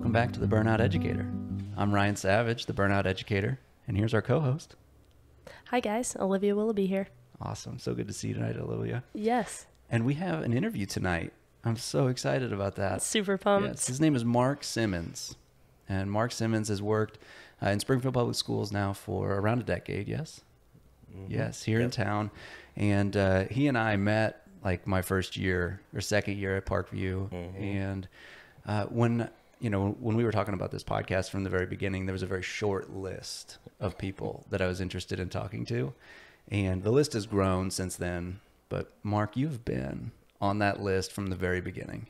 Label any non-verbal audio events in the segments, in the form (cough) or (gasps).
welcome back to the Burnout Educator. I'm Ryan Savage, the Burnout Educator, and here's our co-host. Hi guys, Olivia Willoughby here. Awesome, so good to see you tonight, Olivia. Yes, And we have an interview tonight. I'm so excited about that. super pumped. Yes, his name is Mark Simmonds, and Mark Simmonds has worked uh, in Springfield Public Schools now for around a decade. Yes, yes, here in town, and uh, he and I met like my first year or second year at Parkview, and uh, when you know when we were talking about this podcast from the very beginning, there was a very short list of people that I was interested in talking to, and the list has grown since then. But Mark, you've been on that list from the very beginning.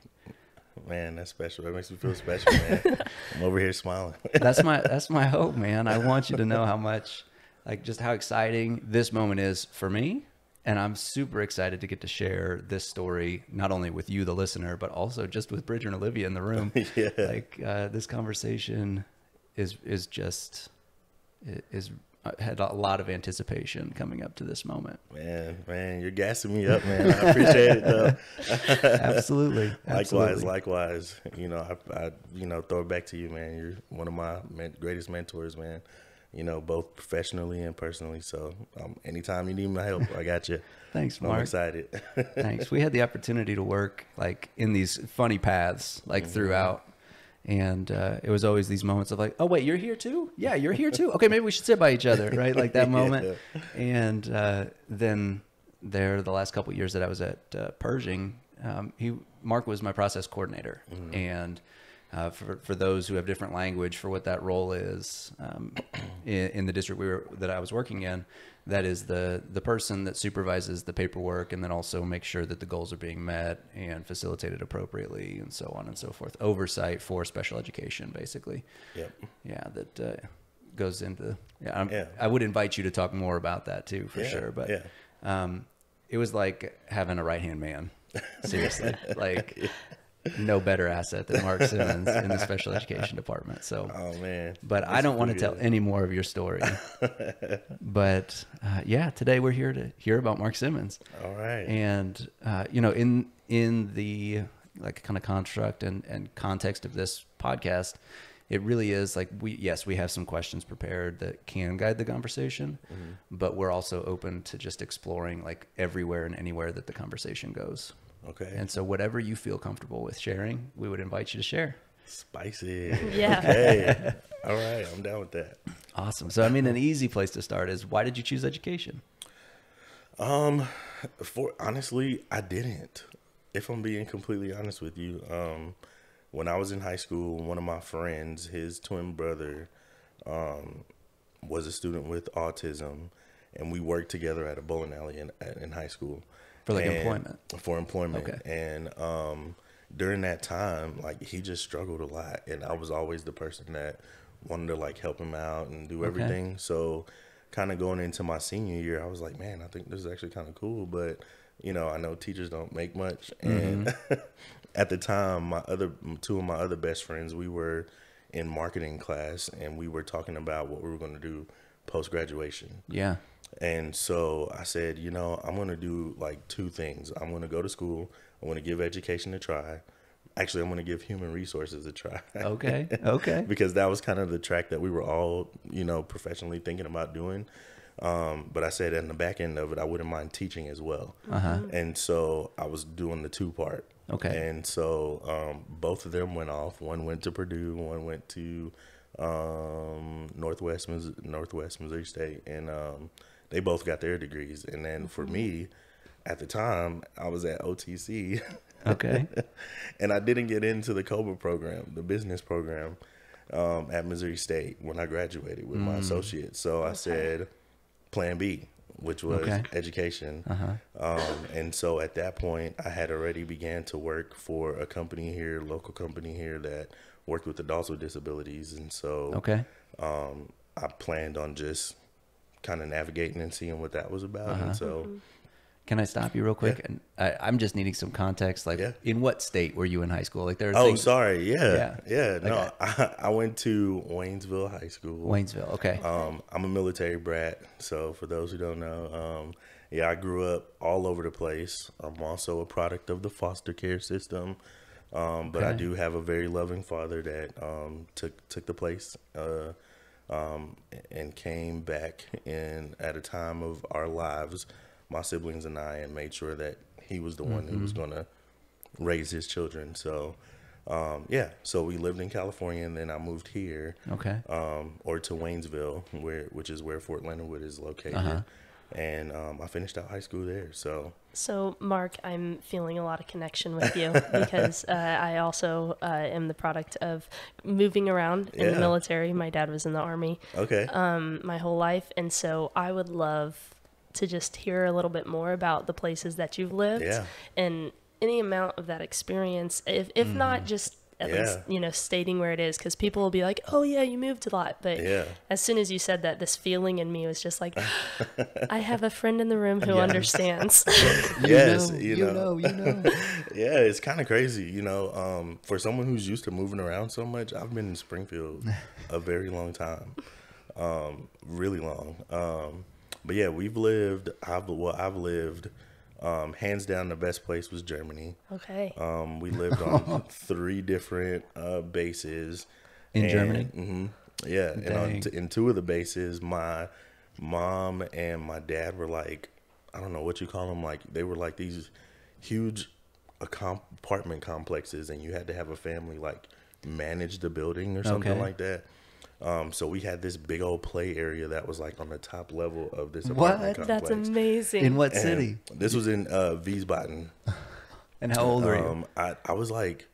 Man, that's special. That makes me feel special, man. (laughs) I'm over here smiling. that's my that's my (laughs) hope, man. I want you to know how much, like, just how exciting this moment is for me, and I'm super excited to get to share this story not only with you, the listener, but also just with Bridger and Olivia in the room. (laughs) Yeah. Like, uh, this conversation is is just is uh, had a lot of anticipation coming up to this moment. man, man, you're gassing me up, man. I appreciate it though. (laughs) Absolutely, (laughs) Likewise, likewise. You know, I, I, you know, throw it back to you, man. You're one of my greatest mentors, man. You know, both professionally and personally. So, um, anytime you need my help, I got you. (laughs) Thanks, Mark. I'm excited. (laughs) Thanks. We had the opportunity to work like in these funny paths like Mm-hmm. throughout. And uh, it was always these moments of like, oh wait, you're here too? Yeah, you're here too. Okay, maybe we should sit by each other, right? Like that (laughs) moment. And uh, then there, the last couple of years that I was at uh, Pershing, um, he Mark was my process coordinator, Mm-hmm. and uh, for for those who have different language for what that role is um, (clears throat) in, in the district we were that I was working in, that is the the person that supervises the paperwork and then also makes sure that the goals are being met and facilitated appropriately and so on and so forth. Oversight for special education, basically. Yep. Yeah, that uh, goes into. Yeah, I'm, Yeah. I would invite you to talk more about that too, for Yeah, sure. But yeah. um, it was like having a right hand man. Seriously, (laughs) like no better asset than Mark Simmonds in the special education department. So, Oh man. but I don't want to tell any more of your story. (laughs) but uh, yeah, today we're here to hear about Mark Simmonds All right. and uh, you know in in the like kind of construct and and context of this podcast it really is like we yes we have some questions prepared that can guide the conversation but we're also open to just exploring like everywhere and anywhere that the conversation goes okay. and so whatever you feel comfortable with sharing we would invite you to share Spicy. Yeah. Okay. (laughs) All right. I'm down with that. awesome so i mean an easy place to start is why did you choose education Um, for honestly, I didn't. If I'm being completely honest with you, um, when I was in high school, one of my friends, his twin brother, um, was a student with autism, and we worked together at a bowling alley in in high school For, like, And- employment? For employment, Okay. and um, during that time, like he just struggled a lot, and I was always the person that wanted to like help him out and do everything. So, kind of going into my senior year, I was like, man, I think this is actually kind of cool, but you know, I know teachers don't make much, and (laughs) at the time, my other two of my other best friends, we were in marketing class, and we were talking about what we were going to do post graduation. yeah And so I said, you know, I'm going to do like two things. I'm going to go to school. I'm going to give education a try. Actually, I'm going to give human resources a try. okay (laughs) okay because that was kind of the track that we were all, you know, professionally thinking about doing. Um, but I said in the back end of it, I wouldn't mind teaching as well. uh-huh And so I was doing the two part. Okay. And so um, both of them went off. One went to Purdue. One went to um, Northwest Northwest Missouri State, and um, they both got their degrees. And then for me, at the time, I was at OTC, okay (laughs) and I didn't get into the COBA program, the business program, um, at Missouri State when I graduated with Mm. my associate. So I said, Plan B, which was Okay. education. uh-huh Um, and so at that point, I had already began to work for a company here, local company here that worked with adults with disabilities. And so okay um, I planned on just kind of navigating and seeing what that was about. Uh-huh. And so Can I stop you real quick? And I, I'm just needing some context. Like, Yeah. in what state were you in high school? Like, there are Oh, things. sorry. Yeah. Yeah. Yeah. no, Okay. I, I went to Waynesville High School. Waynesville. Okay. Um, I'm a military brat. So for those who don't know, um, yeah, I grew up all over the place. I'm also a product of the foster care system. Um, but I do have a very loving father that um, took took the place uh, um, and came back in at a time of our lives, my siblings and I, and made sure that he was the one who was Mm-hmm. going to raise his children. So, um, yeah, so we lived in California, and then I moved here, Okay. um, or to Waynesville, where which is where Fort Leonard Wood is located, Uh-huh. And um, I finished out high school there. So, So, Mark, I'm feeling a lot of connection with you (laughs) because uh, I also uh, am the product of moving around in Yeah. the military. My dad was in the army okay, um, my whole life, and so I would love to just hear a little bit more about the places that you've lived Yeah. and any amount of that experience, if if not just at. Yeah. least you know stating where it is, because people will be like, "Oh yeah, you moved a lot," but Yeah. as soon as you said that, this feeling in me was just like, (laughs) "I have a friend in the room who Yeah. understands." (laughs) (laughs) yes, know, you you know. know, you know. yeah, it's kind of crazy, you know. Um, for someone who's used to moving around so much, I've been in Springfield a very long time, um, really long. Um, but yeah, we've lived. I've well, I've lived. Um, hands down, the best place was Germany. okay. Um, we lived on (laughs) three different uh, bases In Germany? hmm Yeah, and on t- in two of the bases, my mom and my dad were like, I don't know what you call them. Like they were like these huge apartment complexes, and you had to have a family like manage the building or something Okay. like that. Um, so we had this big old play area that was like on the top level of this What? apartment complex. That's amazing. In what And city? This was in uh, Wiesbaden. (laughs) And how old were you? Um, I, I was like,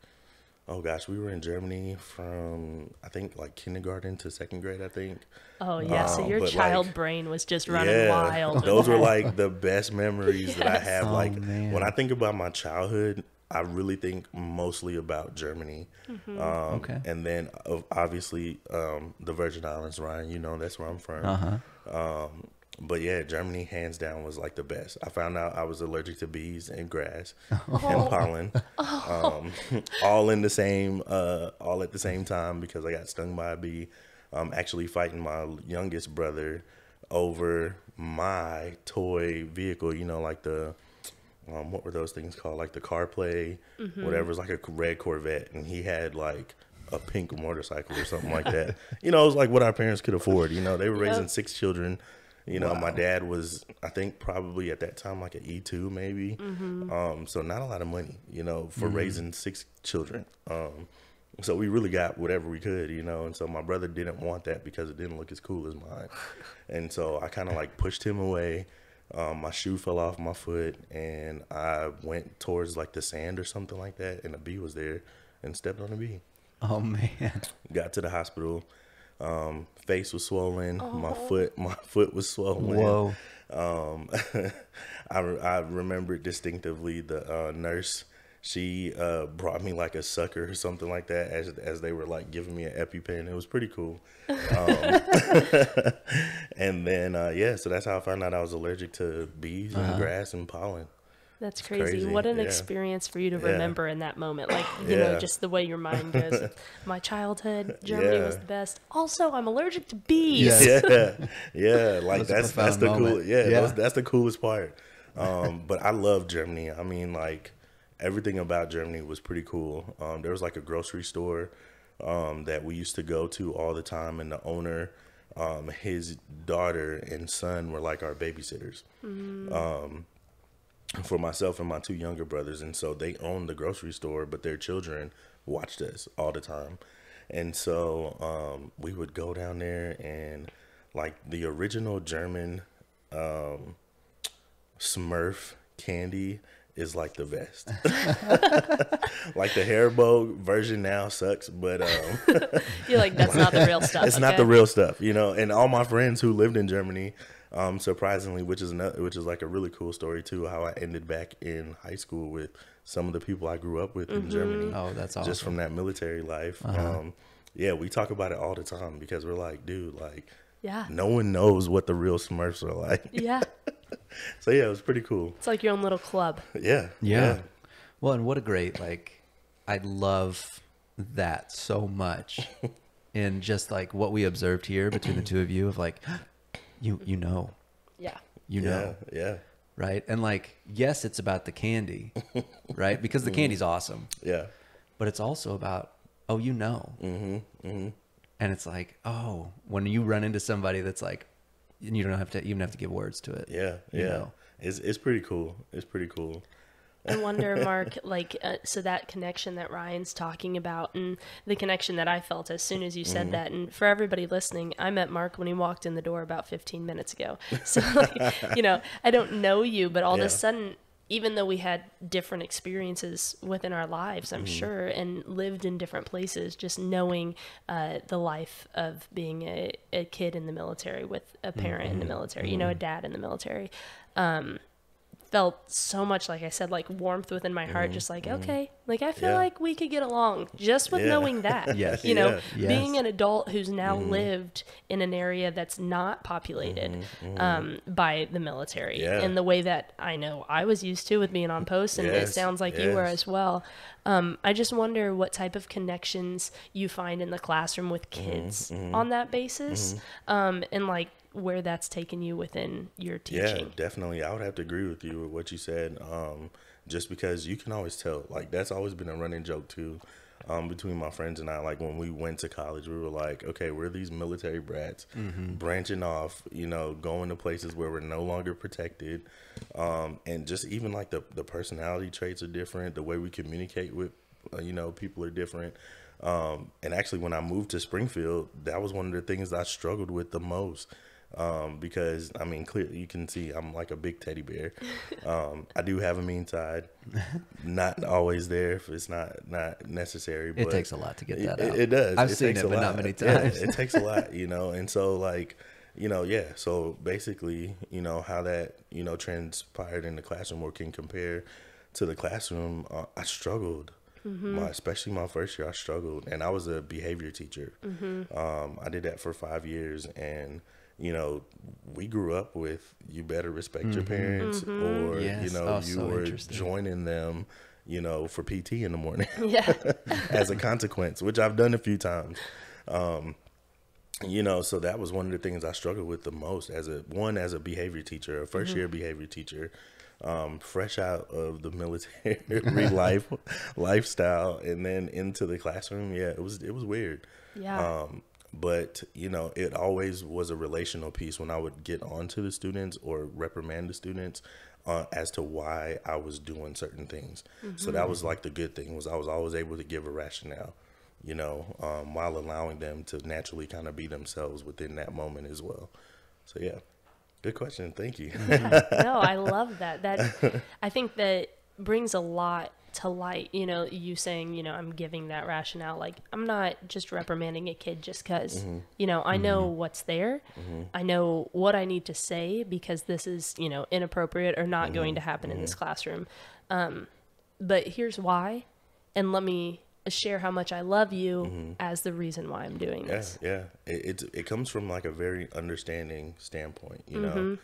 oh gosh, we were in Germany from I think like kindergarten to second grade. I think. oh yeah, so um, your child like, brain was just running wild. with those were (laughs) like the best memories that I have. Oh, like man. when I think about my childhood, I really think mostly about Germany. Mm-hmm. Um, Okay. And then obviously um, the Virgin Islands, Ryan. You know that's where I'm from. Uh huh. Um, but yeah, Germany hands down was like the best. I found out I was allergic to bees and grass Oh. (laughs) and pollen, um, (laughs) all in the same, uh, all at the same time because I got stung by a bee. Um, actually fighting my youngest brother over my toy vehicle. You know, like the um, what were those things called? Like the car play, whatever. It was like a red Corvette, and he had like a pink motorcycle or something like that. (laughs) You know, it was like what our parents could afford. You know, they were raising Yep. six children. You know, my dad was, I think, probably at that time like an E two maybe. Um, so not a lot of money, you know, for raising six children. Um, so we really got whatever we could, you know. And so my brother didn't want that because it didn't look as cool as mine. (laughs) And so I kind of like pushed him away. Um, my shoe fell off my foot, and I went towards like the sand or something like that, and a bee was there, and stepped on a bee. Oh (laughs) man. Got to the hospital. Um, face was swollen. My foot, my (laughs) foot was swollen. Whoa. Um, (laughs) I re- I remember distinctively the uh, nurse. She uh, brought me like a sucker or something like that as as they were like giving me an EpiPen. It was pretty cool. Um, (laughs) and then uh, yeah, so that's how I found out I was allergic to bees and grass and pollen. That's crazy. crazy, What an yeah. experience for you to Yeah. remember in that moment. Like, you know, just the way your mind goes. (laughs) My childhood, Germany was the best. Also, I'm allergic to bees. Yeah. (laughs) yeah, yeah. Like That's that's that's the moment. cool. Yeah, Yeah. That's, that's the coolest part. Um, but I love Germany. I mean, like everything about Germany was pretty cool. Um, there was like a grocery store um, that we used to go to all the time, and the owner, um, his daughter and son were like our babysitters. Um, for myself and my two younger brothers, and so they owned the grocery store, but their children watched us all the time, and so um, we would go down there and like the original German um, Smurf candy is like the best. (laughs) (laughs) like the Haribo version now sucks, but um, (laughs) You're like, that's not the real stuff. it's not the real stuff, you know. And all my friends who lived in Germany, um, surprisingly, which is another, which is like a really cool story too, how I ended back in high school with some of the people I grew up with in Germany. Oh, that's awesome. Just from that military life. Um, yeah, we talk about it all the time because we're like, dude, like, Yeah. no one knows what the real Smurfs are like. Yeah. (laughs) So yeah, it was pretty cool. It's like your own little club. (laughs) Yeah, Yeah. Well, and what a great like I love that so much. (laughs) and just like what we observed here between the two of you of like (gasps) you you know, Yeah. you yeah, know, yeah, right? And like yes, it's about the candy, right? Because the candy's awesome. yeah, but it's also about oh you know mm-hmm, mm-hmm. And it's like oh when you run into somebody that's like and you don't have to even have to give words to it Yeah, you yeah. know. It's it's pretty cool. It's pretty cool. I (laughs) wonder, Mark, like, uh, so that connection that Ryan's talking about, and the connection that I felt as soon as you said that, and for everybody listening, I met Mark when he walked in the door about 15 minutes ago. (laughs) So, like, (laughs) you know, I don't know you, but all of a sudden, even though we had different experiences within our lives, I'm Mm-hmm. sure, and lived in different places, just knowing uh, the life of being a, a kid in the military with a parent in the Mm-hmm. military, you know, a dad in the military. Um, felt so much like I said, like warmth within my heart, just like, okay, like I feel Mm-hmm. Yeah. like we could get along just with Yeah. knowing that. (laughs) Yes. You know. Yes. being an adult who's now Mm-hmm. lived in an area that's not populated um, by the military Yeah. in the way that I know I was used to with being on post, and it sounds like you were as well. Um, I just wonder what type of connections you find in the classroom with Mm-hmm, kids on that basis, um, and like where that's taken you within your teaching. Yeah, definitely. I would have to agree with you with what you said. Um, just because you can always tell, like that's always been a running joke too, um, between my friends and I. Like when we went to college, we were like, okay, we're these military brats branching off, you know, going to places where we're no longer protected, um, and just even like the the personality traits are different. The way we communicate with, uh, you know, people are different. Um, and actually, when I moved to Springfield, that was one of the things I struggled with the most. Um, because I mean, clearly you can see I'm like a big teddy bear. Um, I do have a mean side, not always there if it's not not necessary. But it takes a lot to get that it- out. it does. I've It seen takes it, a but not lot. many Yeah, times. it takes a lot, (laughs) you know. And so, like, you know, yeah. So basically, you know, how that you know transpired in the classroom or can compare to the classroom. Uh, I struggled. My, especially my first year, I struggled, and I was a behavior teacher. Um, I did that for five years, and you know, we grew up with you better respect your parents, or Yes. you know, Oh, you so were joining them, you know, for PT in the morning (laughs) Yeah. (laughs) as a consequence, which I've done a few times. Um, you know, so that was one of the things I struggled with the most as a one as a behavior teacher, a 1st year behavior teacher, um, fresh out of the military (laughs) life lifestyle, and then into the classroom. Yeah, it was it was weird. Yeah. Um, but you know, it always was a relational piece when I would get onto the students or reprimand the students uh, as to why I was doing certain things. So that was like the good thing was I was always able to give a rationale, you know, um, while allowing them to naturally kind of be themselves within that moment as well. So yeah, good question. Thank you. no, I (laughs) love that. That I think that brings a lot to light. You know, you saying, you know, I'm giving that rationale. Like, I'm not just reprimanding a kid just because, mm-hmm. you know, I know mm-hmm. what's there. Mm-hmm. I know what I need to say because this is, you know, inappropriate or not going to happen in this classroom. Um, but here's why, and let me share how much I love you as the reason why I'm doing Yeah, this. yeah. It, it it comes from like a very understanding standpoint, you know.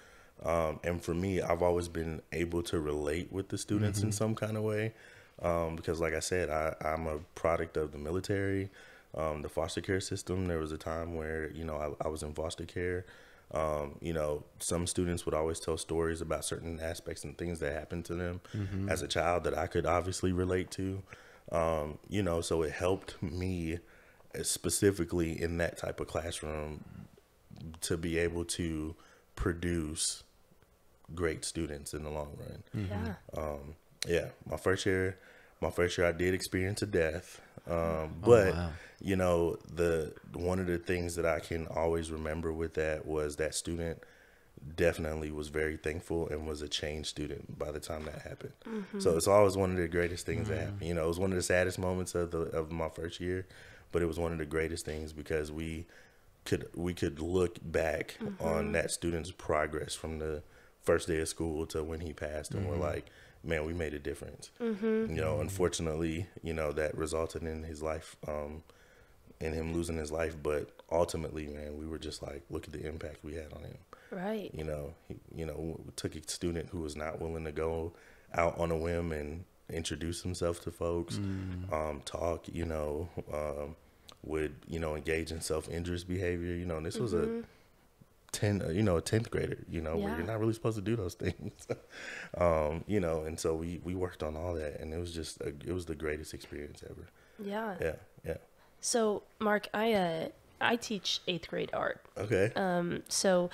Um, and for me, I've always been able to relate with the students in some kind of way, um, because like I said, I, I'm a product of the military, um, the foster care system. There was a time where you know I, I was in foster care. Um, you know, some students would always tell stories about certain aspects and things that happened to them as a child that I could obviously relate to. Um, you know, so it helped me uh, specifically in that type of classroom to be able to produce great students in the long run. Yeah. Yeah, my first year, my first year I did experience a death. Um, oh, but wow. you know, the one of the things that I can always remember with that was that student definitely was very thankful and was a changed student by the time that happened. Mm-hmm. So it's always one of the greatest things that mm. happened. You know, it was one of the saddest moments of the of my first year, but it was one of the greatest things because we could we could look back mm-hmm. on that student's progress from the first day of school to when he passed and we're mm-hmm. like man we made a difference. You know unfortunately you know that resulted in his life um in him losing his life but ultimately man we were just like look at the impact we had on him. Right. you know he, you know we took a student who was not willing to go out on a whim and introduce himself to folks um talk you know um would you know engage in self-injurious behavior you know and this was a 10 uh, you know a 10th grader you know where you're not really supposed to do those (laughs) things um you know and so we we worked on all that and it was just a, it was the greatest experience ever Yeah. Yeah, yeah. So, Mark, I uh, I teach eighth grade art. Okay. Um, so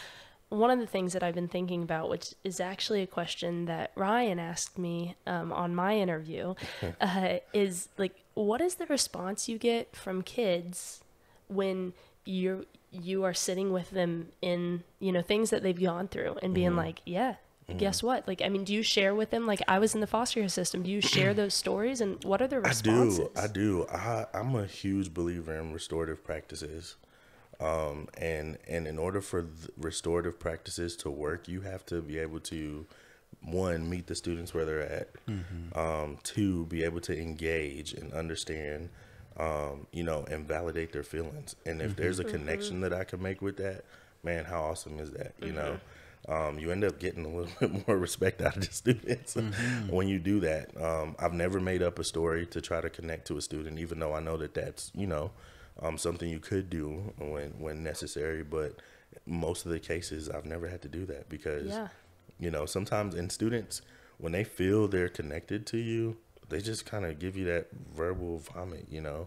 one of the things that I've been thinking about, which is actually a question that Ryan asked me um, on my interview, (laughs) uh, is like, what is the response you get from kids when you're you are sitting with them in you know things that they've gone through and being like, yeah. Guess what? Like, I mean, do you share with them? Like, I was in the foster care system. Do you share those stories, and what are the I responses? do. I do. I, I'm a huge believer in restorative practices. Um, and and in order for th- restorative practices to work, you have to be able to one meet the students where they're at. Um, two, be able to engage and understand, um, you know, and validate their feelings. And if there's a connection that I can make with that, man, how awesome is that? You know. Um, you end up getting a little (laughs) bit more respect out of the students when you do that. Um, I've never made up a story to try to connect to a student, even though I know that that's you know um, something you could do when when necessary. But most of the cases, I've never had to do that because Yeah. you know sometimes in students when they feel they're connected to you, they just kind of give you that verbal vomit, you know.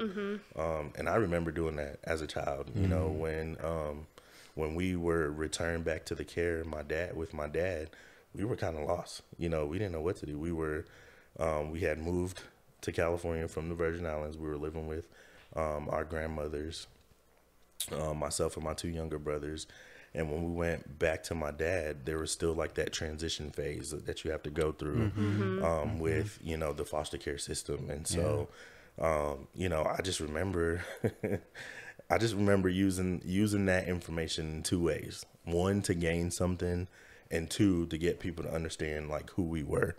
Um, and I remember doing that as a child, you know, when um, when we were returned back to the care of my dad with my dad, we were kind of lost. You know, we didn't know what to do. We were um, we had moved to California from the Virgin Islands. We were living with um, our grandmothers, um, myself and my two younger brothers. And when we went back to my dad, there was still like that transition phase that you have to go through um, with, you know, the foster care system. And so, um, you know, I just remember, (laughs) I just remember using using that information in two ways: one to gain something, and two to get people to understand like who we were.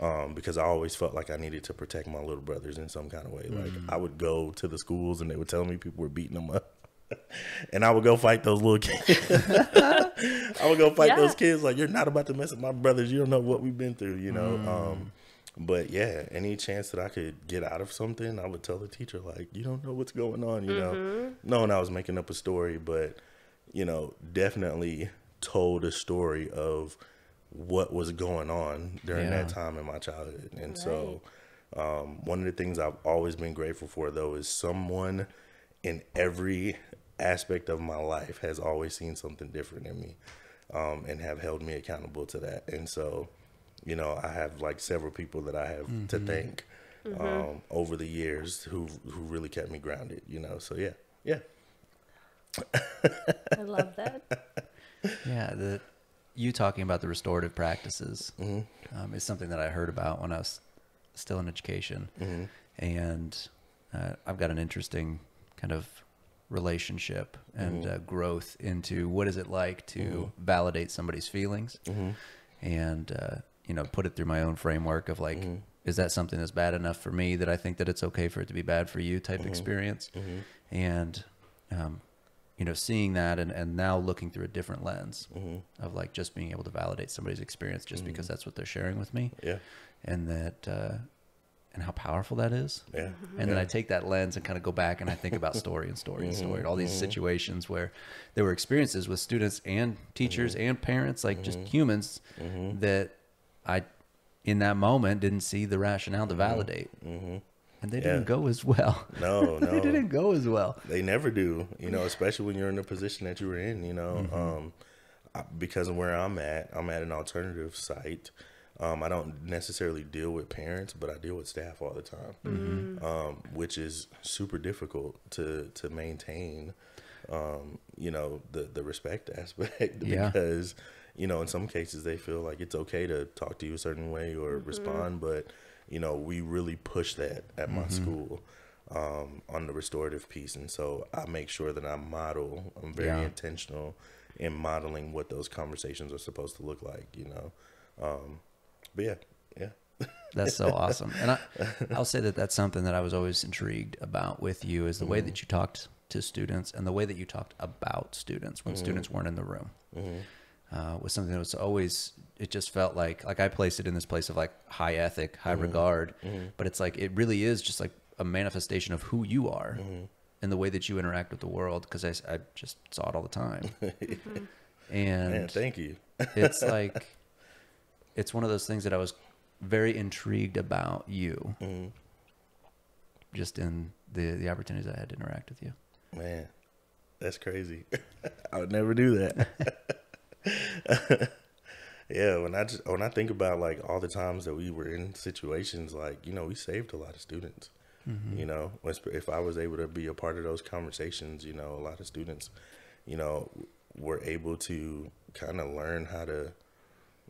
Um, because I always felt like I needed to protect my little brothers in some kind of way. Like I would go to the schools and they would tell me people were beating them up. (laughs) And I would go fight those little kids. (laughs) I would go fight Yeah. those kids. Like you're not about to mess with my brothers. You don't know what we've been through. You know. Um, but yeah, any chance that I could get out of something, I would tell the teacher like, "You don't know what's going on," you know, knowing I was making up a story, but you know, definitely told a story of what was going on during that time in my childhood, and so um, one of the things I've always been grateful for though is someone in every aspect of my life has always seen something different in me um, and have held me accountable to that. And so, you know, I have like several people that I have to thank um, over the years who who really kept me grounded. You know, so yeah, yeah, I love that. (laughs) Yeah, the you talking about the restorative practices um, is something that I heard about when I was still in education, and uh, I've got an interesting kind of relationship and uh, growth into what is it like to validate somebody's feelings, and uh, you know put it through my own framework of like. Is that something that's bad enough for me that I think that it's okay for it to be bad for you type experience? And um, you know, seeing that and, and now looking through a different lens of like just being able to validate somebody's experience just because that's what they're sharing with me. Yeah, and that, uh, and how powerful that is. yeah. And then I take that lens and kind of go back and I think about story and story and mm-hmm. story and all these mm-hmm. situations where there were experiences with students and teachers mm-hmm. and parents, like just humans that I, in that moment, didn't see the rationale to validate. And they didn't go as well. No, (laughs) no, they didn't go as well. They never do, you know, especially when you're in the position that you were in, you know. Um, because of where I'm at, I'm at an alternative site. Um, I don't necessarily deal with parents, but I deal with staff all the time, um, which is super difficult to to maintain. Um, you know, the the respect (laughs) aspect Yeah. because you know in some cases they feel like it's okay to talk to you a certain way or respond, but you know we really push that at my school um, on the restorative piece, and so I make sure that I model. I'm very Yeah. intentional in modeling what those conversations are supposed to look like. You know, um, but yeah, yeah, That's so (laughs) awesome. And I, I'll say that that's something that I was always intrigued about with you is the way that mm-hmm. you talked to students and the way that you talked about students when mm-hmm. students weren't in the room. Mm-hmm. Uh, was something that was always it just felt like like I placed it in this place of like high ethic, high regard, but it's like it really is just like a manifestation of who you are and the way that you interact with the world because I, I just saw it all the time. (laughs) And man, thank you. it's like it's one of those things that I was very intrigued about you. just in the the opportunities I had to interact with you. Man, that's crazy. (laughs) I would never do that. (laughs) yeah, when I just when I think about like all the times that we were in situations like you know we saved a lot of students. Mm-hmm. You know, if I was able to be a part of those conversations, you know, a lot of students, you know, were able to kind of learn how to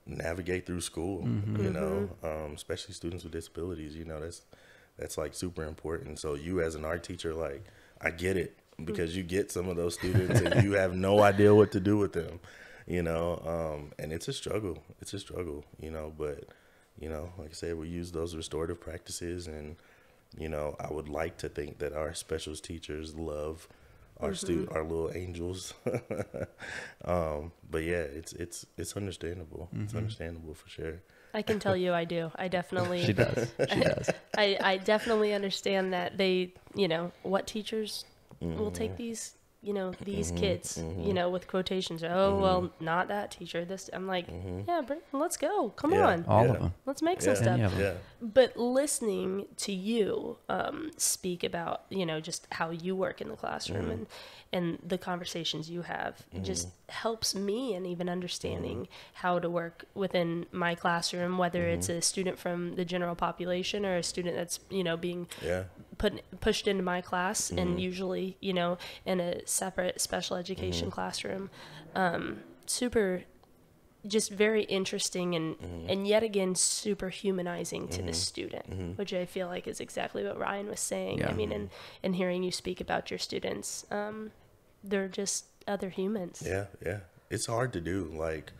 navigate through school. Mm-hmm. You know, um, especially students with disabilities. You know, that's that's like super important. So you as an art teacher, like I get it because you get some of those students and you have no idea what to do with them. You know, um, and it's a struggle. It's a struggle. You know, but you know, like I said, we use those restorative practices and you know, I would like to think that our specials teachers love our mm-hmm. stu our little angels. (laughs) um, but yeah, it's it's it's understandable. It's mm-hmm. understandable for sure. I can tell you I do. I (laughs) definitely She does. (laughs) She does. I, I definitely understand that they, you know, what teachers will take mm-hmm. these, you know, these kids, you know, with quotations. Oh, well, not that teacher. This, I'm like, yeah, bring, let's go. Come Yeah. on. All Yeah. of them. Let's make some stuff. Any of them. Yeah. But listening to you um, speak about, you know, just how you work in the classroom Mm-hmm. and and the conversations you have it just helps me and even understanding Mm-hmm. how to work within my classroom, whether it's a student from the general population or a student that's, you know, being Yeah. Put pushed into my class Mm-hmm. and usually, you know, in a separate special education Mm-hmm. classroom. Um, super just very interesting and Mm-hmm. and yet again super humanizing to the student which i feel like is exactly what ryan was saying i mean and and hearing you speak about your students um they're just other humans Yeah, yeah. It's hard to do. Like,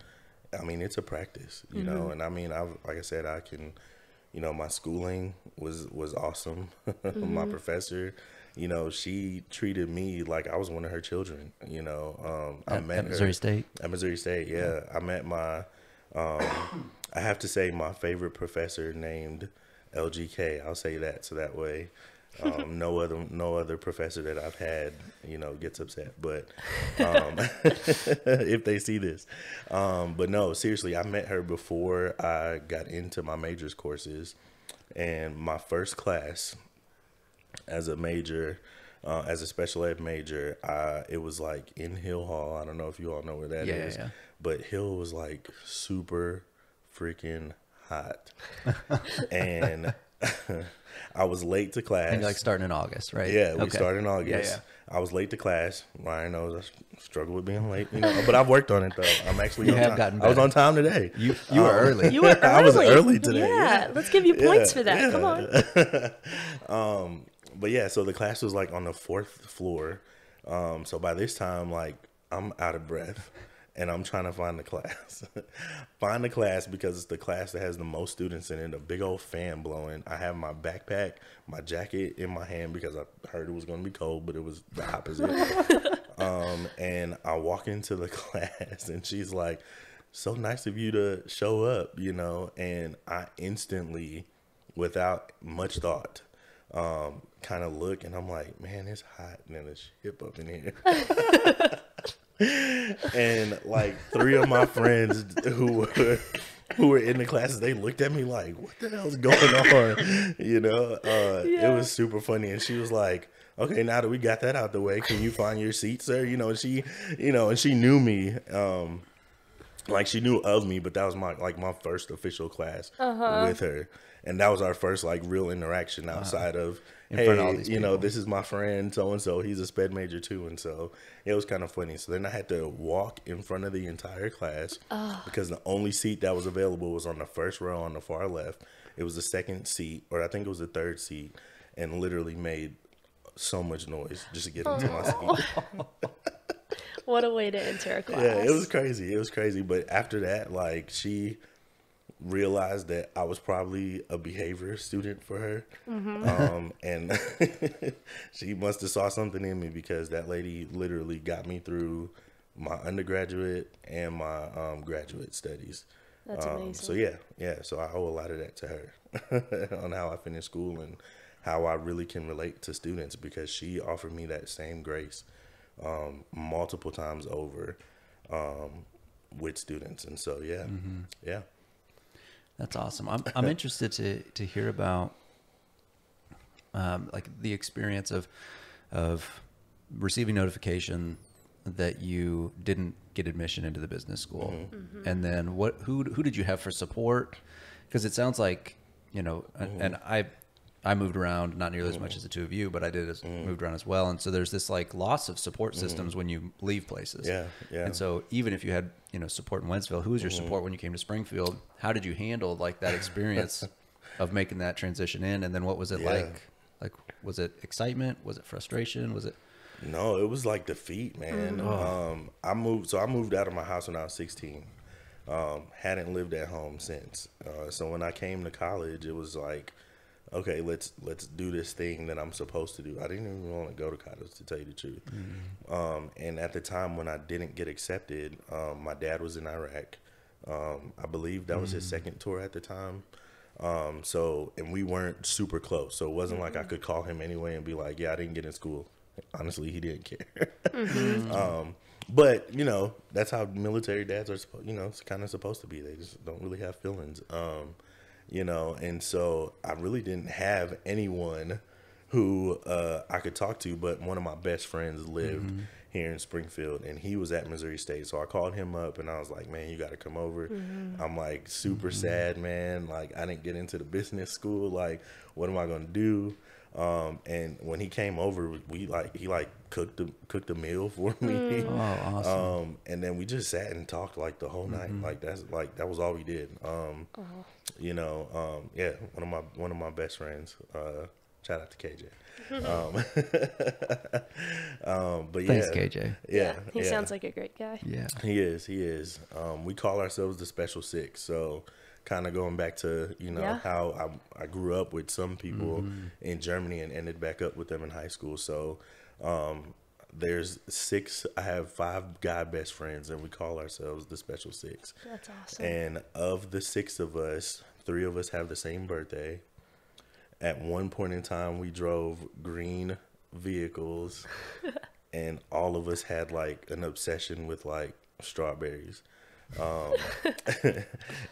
I mean, it's a practice, you know. And I mean, I've like I said, I can, you know, my schooling was was awesome. (laughs) my professor, you know, she treated me like I was one of her children. You know, um, I met at her Missouri State. at Missouri State. Yeah, I met my. Um, (coughs) I have to say my favorite professor named LGK. I'll say that so that way. Um, no other no other professor that I've had, you know, gets upset. But um, (laughs) if they see this, um, but no, seriously, I met her before I got into my majors courses, and my first class as a major, uh, as a special ed major, I, it was like in Hill Hall. I don't know if you all know where that is, Yeah, yeah, yeah. but Hill was like super freaking hot, (laughs) and (laughs) I was late to class. And you're like starting in August, right? Yeah, we Okay. started in August. Yeah, I was late to class. Ryan knows I struggle with being late, you know, but I've worked on it though. I'm actually You on have time. gotten I was on time today. You you were Um, early. you were early. (laughs) I was early today, yeah, yeah. let's give you points Yeah, for that come yeah. on (laughs) But yeah, so the class was like on the fourth floor. Um, so by this time, like I'm out of breath, and I'm trying to find the class. (laughs) find the class because it's the class that has the most students in it. A big old fan blowing. I have my backpack, my jacket in my hand because I heard it was going to be cold, but it was the opposite. (laughs) um, and I walk into the (laughs) class, and she's like, "So nice of you to show up," you know. And I instantly, without much thought, um, kind of look and I'm like, man, it's hot and then it's hip up in here. And like three of my friends who were who were in the classes, they looked at me like, what the hell's going on? You know, uh, Yeah. it was super funny. And she was like, okay, now that we got that out the way, can you find your seat, sir? You know, she, you know, and she knew me. Um, like she knew of me, but that was my like my first official class Uh-huh. with her, and that was our first like real interaction outside of In hey, front of all these you know, this is my friend so and so. He's a sped major too, and so it was kind of funny. So then I had to walk in front of the entire class because the only seat that was available was on the first row on the far left. It was the second seat, or I think it was the third seat, and literally made so much noise just to get into my seat. Oh. (laughs) what a way to enter a class Yeah, it was crazy. It was crazy. But after that, like she realized that I was probably a behavior student for her, um, and (laughs) she must have saw something in me because that lady literally got me through my undergraduate and my um, graduate studies. That's Um, amazing. So yeah, yeah. So I owe a lot of that to her (laughs) on how I finished school and how I really can relate to students because she offered me that same grace um, multiple times over um, with students, and so yeah, Mm-hmm. yeah, That's awesome. I'm I'm interested to to hear about um, like the experience of of receiving notification that you didn't get admission into the business school, mm-hmm. Mm-hmm. and then what? Who who did you have for support? Because it sounds like you know, and- mm-hmm. and I I moved around not nearly as much as the two of you, but I did as, moved around as well, and so there's this like loss of support systems when you leave places. Yeah, yeah. And so even if you had you know support in Wentzville, who was your support when you came to Springfield? How did you handle like that experience (laughs) of making that transition in, and then what was it Yeah. like? Like was it excitement? Was it frustration? Was it? No, it was like defeat, man. Um, I moved, so I moved out of my house when I was 16. Um, hadn't lived at home since. Uh, so when I came to college, it was like, okay, let's let's do this thing that I'm supposed to do. I didn't even want to go to college, to tell you the truth. Um, and at the time when I didn't get accepted, um, my dad was in Iraq. Um, I believe that was his second tour at the time. Um, so, and we weren't super close. So it wasn't like I could call him anyway and be like, yeah, I didn't get in school. Honestly, he didn't care. (laughs) um, but, you know, that's how military dads are, supposed. you know, it's kind of supposed to be. They just don't really have feelings. You know, and so I really didn't have anyone who uh, I could talk to, but one of my best friends lived mm-hmm. here in Springfield, and he was at Missouri State. So I called him up, and I was like, "Man, you got to come over." Mm-hmm. I'm like super mm-hmm. sad, man. Like I didn't get into the business school. Like, what am I gonna do? Um, and when he came over, we like he like cooked the cooked a meal (laughs) for me. Oh, awesome. Um, and then we just sat and talked like the whole night. Like that's like that was all we did. Um, you know, um, yeah, one of my one of my best friends. Uh, shout out to KJ. (laughs) Um, (laughs) um, but Thanks, yeah, KJ. Yeah, He yeah. sounds like a great guy. Yeah. He is. He is. Um, we call ourselves the Special Six. So, kind of going back to you know Yeah. how I, I grew up with some people in Germany and ended back up with them in high school. So, um, there's six. I have five guy best friends, and we call ourselves the Special Six. That's awesome. And of the six of us, three of us have the same birthday. At one point in time, we drove green vehicles, (laughs) and all of us had like an obsession with like strawberries. Um, (laughs)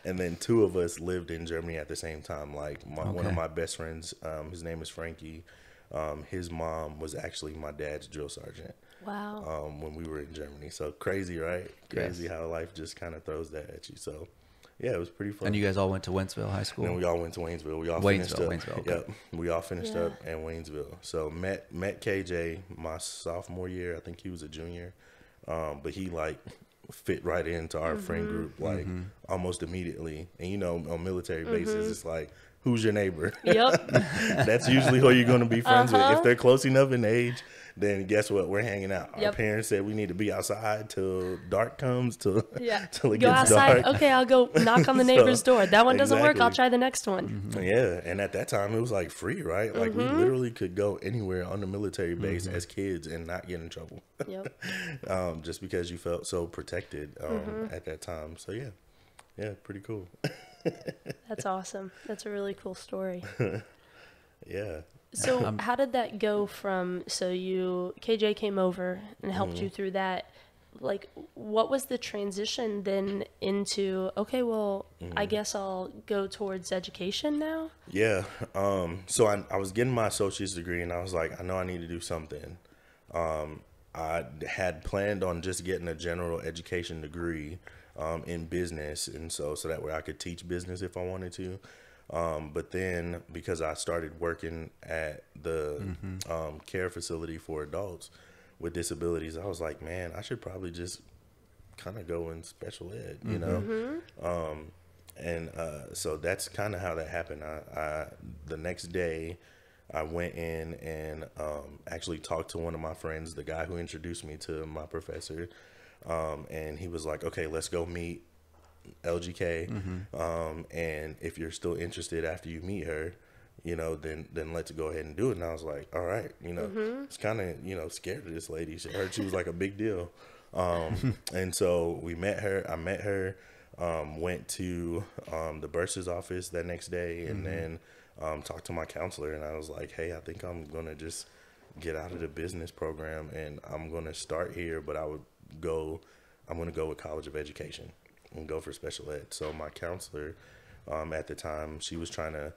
and then two of us lived in Germany at the same time. Like my, one of my best friends, um, his name is Frankie. Um, his mom was actually my dad's drill sergeant wow. um, when we were in Germany. So crazy, right? Crazy Yes. how life just kind of throws that at you. So yeah, it was pretty fun. And you guys all went to Waynesville High School. And we all went to Waynesville. We all Waynesville, finished up. Waynesville, okay. Yep, we all finished Yeah. up in Waynesville. So met met KJ my sophomore year. I think he was a junior, um, but he like fit right into our friend group like Mm-hmm. almost immediately. And you know, on military bases, it's like. Who's your neighbor? yep. (laughs) That's usually who you're going to be friends with. Uh-huh. If they're close enough in age, then guess what? We're hanging out. Our parents said we need to be outside till dark comes, till (laughs) Yeah. till it Go gets outside. dark. Okay, I'll go (laughs) knock on the So, neighbor's door. That one doesn't work. I'll try the next one. Yeah, and at that time it was like free, right? Like we Mm-hmm. literally could go anywhere on the military base as kids and not get in trouble, Yep. (laughs) um, just because you felt so protected um, Mm-hmm. at that time. So yeah, yeah, pretty cool. That's awesome. That's a really cool story. yeah. So (laughs) how did that go from so you KJ came over and helped Mm-hmm. you through that? Like what was the transition then into okay, well, Mm-hmm. I guess I'll go towards education now? Yeah. Um, so I, I was getting my associate's degree and I was like, I know I need to do something. Um, I had planned on just getting a general education degree um, in business. And so, so that way I could teach business if I wanted to. Um, but then because I started working at the um, care facility for adults with disabilities, I was like, man, I should probably just kind of go in special ed, you know? Um, and uh, so that's kind of how that happened. I, I the next day, I went in and um, actually talked to one of my friends, the guy who introduced me to my professor, um, and he was like, "Okay, let's go meet LGK, um, and if you're still interested after you meet her." You know, then then let's go ahead and do it. And I was like, all right, you know, it's kind of you know scared of this lady. She heard she was like a big deal, um, (laughs) and so we met her. I met her um, went to um, the bursar's office that next day and then um, talked to my counselor and I was like, hey, I think I'm gonna just get out of the business program and I'm gonna start here, but I would go, I'm gonna go with College of Education and go for special ed. So my counselor um, at the time, she was trying to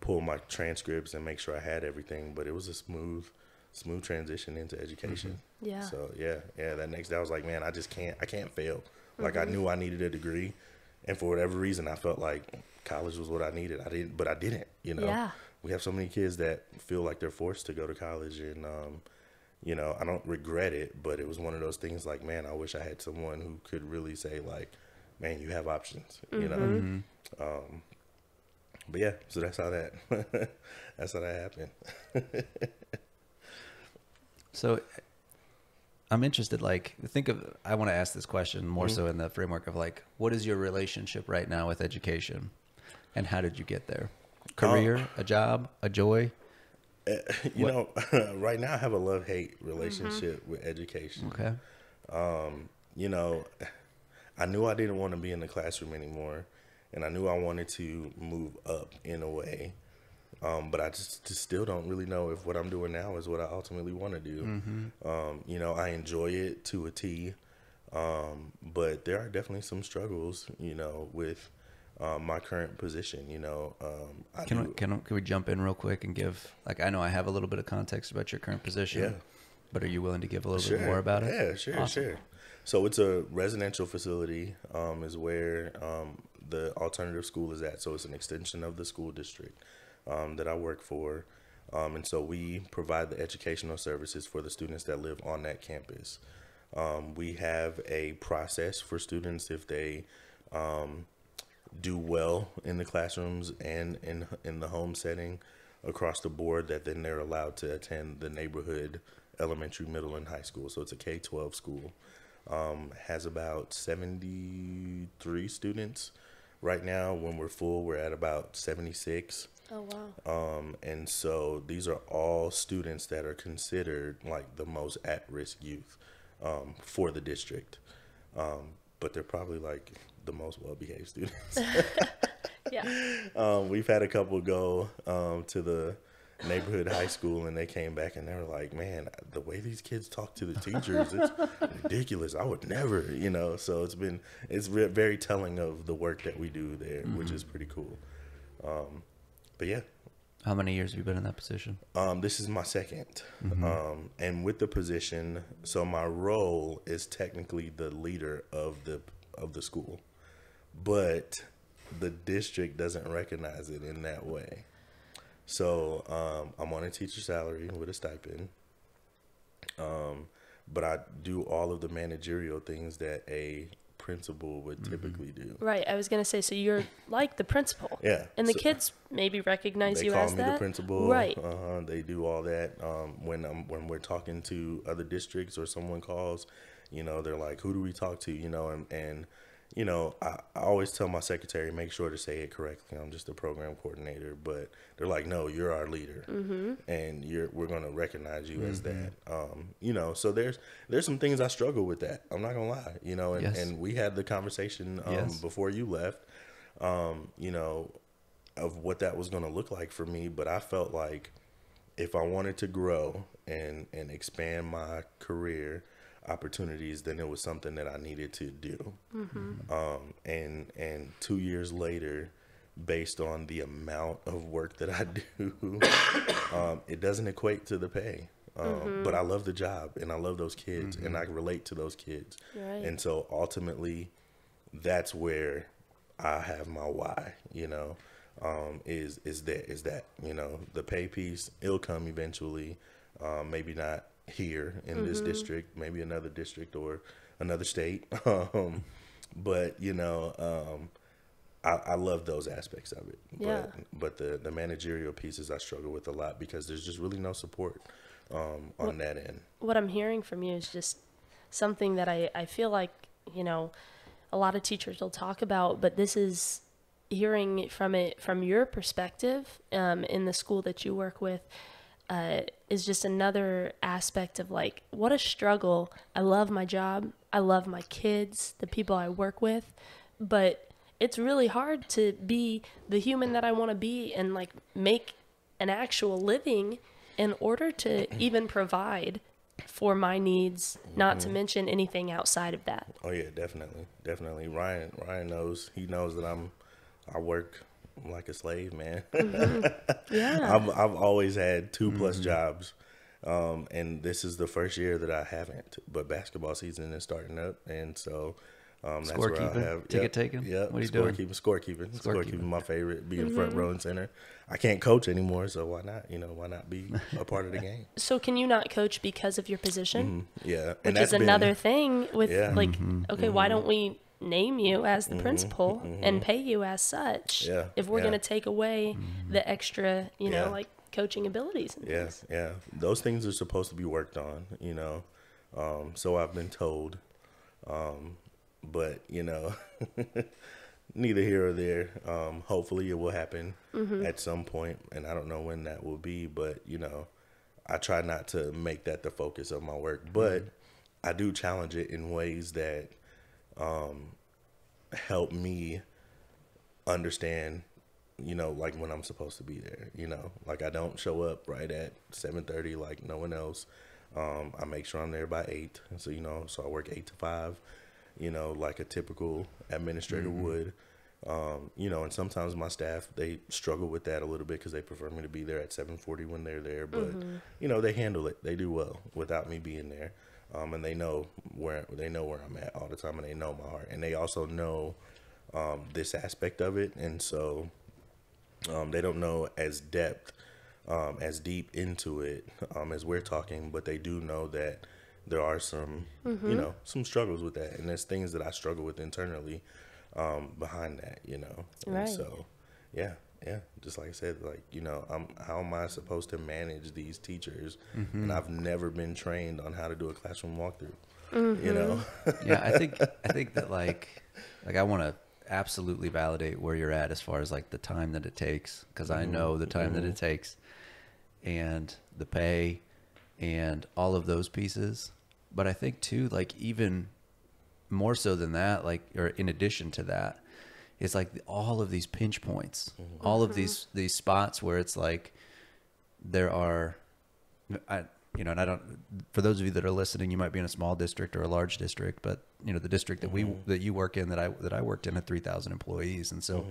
pull my transcripts and make sure I had everything. But it was a smooth, smooth transition into education. Yeah. So yeah, yeah. That next day I was like, man, I just can't, I can't fail. Like I knew I needed a degree, and for whatever reason, I felt like college was what I needed. I didn't, but I didn't. You know. Yeah. We have so many kids that feel like they're forced to go to college, and um, you know, I don't regret it, but it was one of those things. Like, man, I wish I had someone who could really say, like, man, you have options. You know. Mm-hmm. Mm-hmm. Um, but yeah, so that's how that (laughs) that's how that happened. (laughs) So I'm interested, like, think of, I want to ask this question more Mm-hmm. so in the framework of like, what is your relationship right now with education? And how did you get there? Career, um, a job, a joy? (laughs) you know, right now I have a love hate relationship mm-hmm. with education. Okay. Um, you know, I knew I didn't want to be in the classroom anymore, and I knew I wanted to move up in a way. Um, but I just, just still don't really know if what I'm doing now is what I ultimately want to do. Um, you know, I enjoy it to a T, um, but there are definitely some struggles, you know, with um, my current position. You know, um, I Can, do, we, can, we- can we jump in real quick and give, like, I know I have a little bit of context about your current position, Yeah. but are you willing to give a little bit more about it? Yeah, sure, Awesome. sure. So it's a residential facility, um, is where um, the alternative school is at. So it's an extension of the school district um, that I work for. Um, and so we provide the educational services for the students that live on that campus. Um, we have a process for students if they um, do well in the classrooms and in in the home setting across the board that then they're allowed to attend the neighborhood elementary, middle, and high school. So it's a K twelve school. Um, has about seventy three students right now. When we're full, we're at about seventy six. Oh wow. Um, and so these are all students that are considered like the most at risk youth um, for the district. Um, but they're probably like the most well behaved (laughs) students. (laughs) Yeah. um, we've had a couple go um, to the neighborhood high school and they came back and they were like, man, the way these kids talk to the teachers, it's ridiculous. I would never, you know. So it's been it's very telling of the work that we do there, which is pretty cool. Um, but yeah, How many years have you been in that position? um, this is my 2nd um, and with the position, so my role is technically the leader of the of the school, but the district doesn't recognize it in that way. So um, I'm on a teacher salary with a stipend, um, but I do all of the managerial things that a principal would typically do. Right. I was gonna say. So you're like the principal. Yeah, And the so- kids maybe recognize you as that. they you call as me the principal. Right. Uh-huh, they do all that. Um, when I'm when we're talking to other districts or someone calls, you know, they're like, "Who do we talk to?" You know, and and you know, I, I always tell my secretary make sure to say it correctly. I'm just a program coordinator, but they're like, "No, you're our leader, Mm-hmm. and you're we're gonna recognize you as that." Um, you know, so there's there's some things I struggle with that. I'm not gonna lie. You know, and, Yes. and we had the conversation um, Yes. before you left. Um, you know, of what that was going to look like for me but i felt like if i wanted to grow and and expand my career opportunities then it was something that i needed to do. Um and and two years later based on the amount of work that i (laughs) do um it doesn't equate to the pay. Um, but i love the job and i love those kids and i relate to those kids. Right. and so ultimately that's where I have my why, you know, um, is is that is that you know the pay piece it'll come eventually, um, maybe not here in this district, maybe another district or another state, (laughs) um, but you know, um, I, I love those aspects of it. Yeah. But but the the managerial pieces I struggle with a lot because there's just really no support um, on that end. what I'm hearing from you is just something that I, I feel like, you know, a lot of teachers will talk about, but this is hearing from it from your perspective um, in the school that you work with uh, is just another aspect of like, what a struggle. I love my job. I love my kids, the people I work with, but it's really hard to be the human that I want to be and like make an actual living in order to (clears throat) even provide for my needs, not to mention anything outside of that. Oh yeah, definitely, definitely. Ryan, Ryan knows. He knows that I'm, I work I'm like a slave, man. (laughs) Yeah. I've I've always had 2 plus Mm-hmm. jobs, um, and this is the first year that I haven't. But basketball season is starting up, and so um, that's where I have Ticket yep, taking? Yep, What are you doing? scorekeeping, scorekeeping, Scorekeeping. scorekeeping. My favorite, being front row and center. I can't coach anymore, so why not? You know, why not be a part of the game? (laughs) so can you not coach because of your position? Yeah, Which and is that's been- another thing with Yeah. like, Mm-hmm. okay, why don't we name you as the principal and pay you as such? Yeah, If we're yeah. gonna take away the extra, you know, Yeah. like coaching abilities. And Yeah, things. yeah. Those things are supposed to be worked on, you know. Um, so I've been told. Um, but, you know, (laughs) neither here or there. Um, hopefully it will happen at some point, and I don't know when that will be, but, you know, I try not to make that the focus of my work, but I do challenge it in ways that um, help me understand you know like when i'm supposed to be there you know? Like i don't show up right at 7.30 like no one else. Um, i make sure i'm there by 8 so you know so i work 8 to 5 you know like a typical administrator would. Um, you know and sometimes my staff they struggle with that a little bit because they prefer me to be there at 7.40 when they're there but you know they handle it. They do well without me being there um, and they know where they know where i'm at all the time and they know my heart. And they also know um, this aspect of it. And so um, they don't know as depth, um, as deep into it um, as we're talking, but they do know that there are some, you know, some struggles with that, and there's things that I struggle with internally um, behind that, you know. And Right. so, yeah, yeah, just like I said, like you know, I'm how am I supposed to manage these teachers, mm-hmm. and I've never been trained on how to do a classroom walkthrough, you mm-hmm. know. yeah, I think I think that (laughs) like like I want to absolutely validate where you're at as far as like the time that it takes because I mm-hmm. know the time that it takes. And the pay and all of those pieces. But I think too like even more so than that like or in addition to that it's like all of these pinch points. Mm-hmm. All of mm-hmm. these these spots where it's like there are I you know and I don't for those of you that are listening you might be in a small district or a large district but you know the district that we mm-hmm. that you work in that I that I worked in had 3000 employees. And so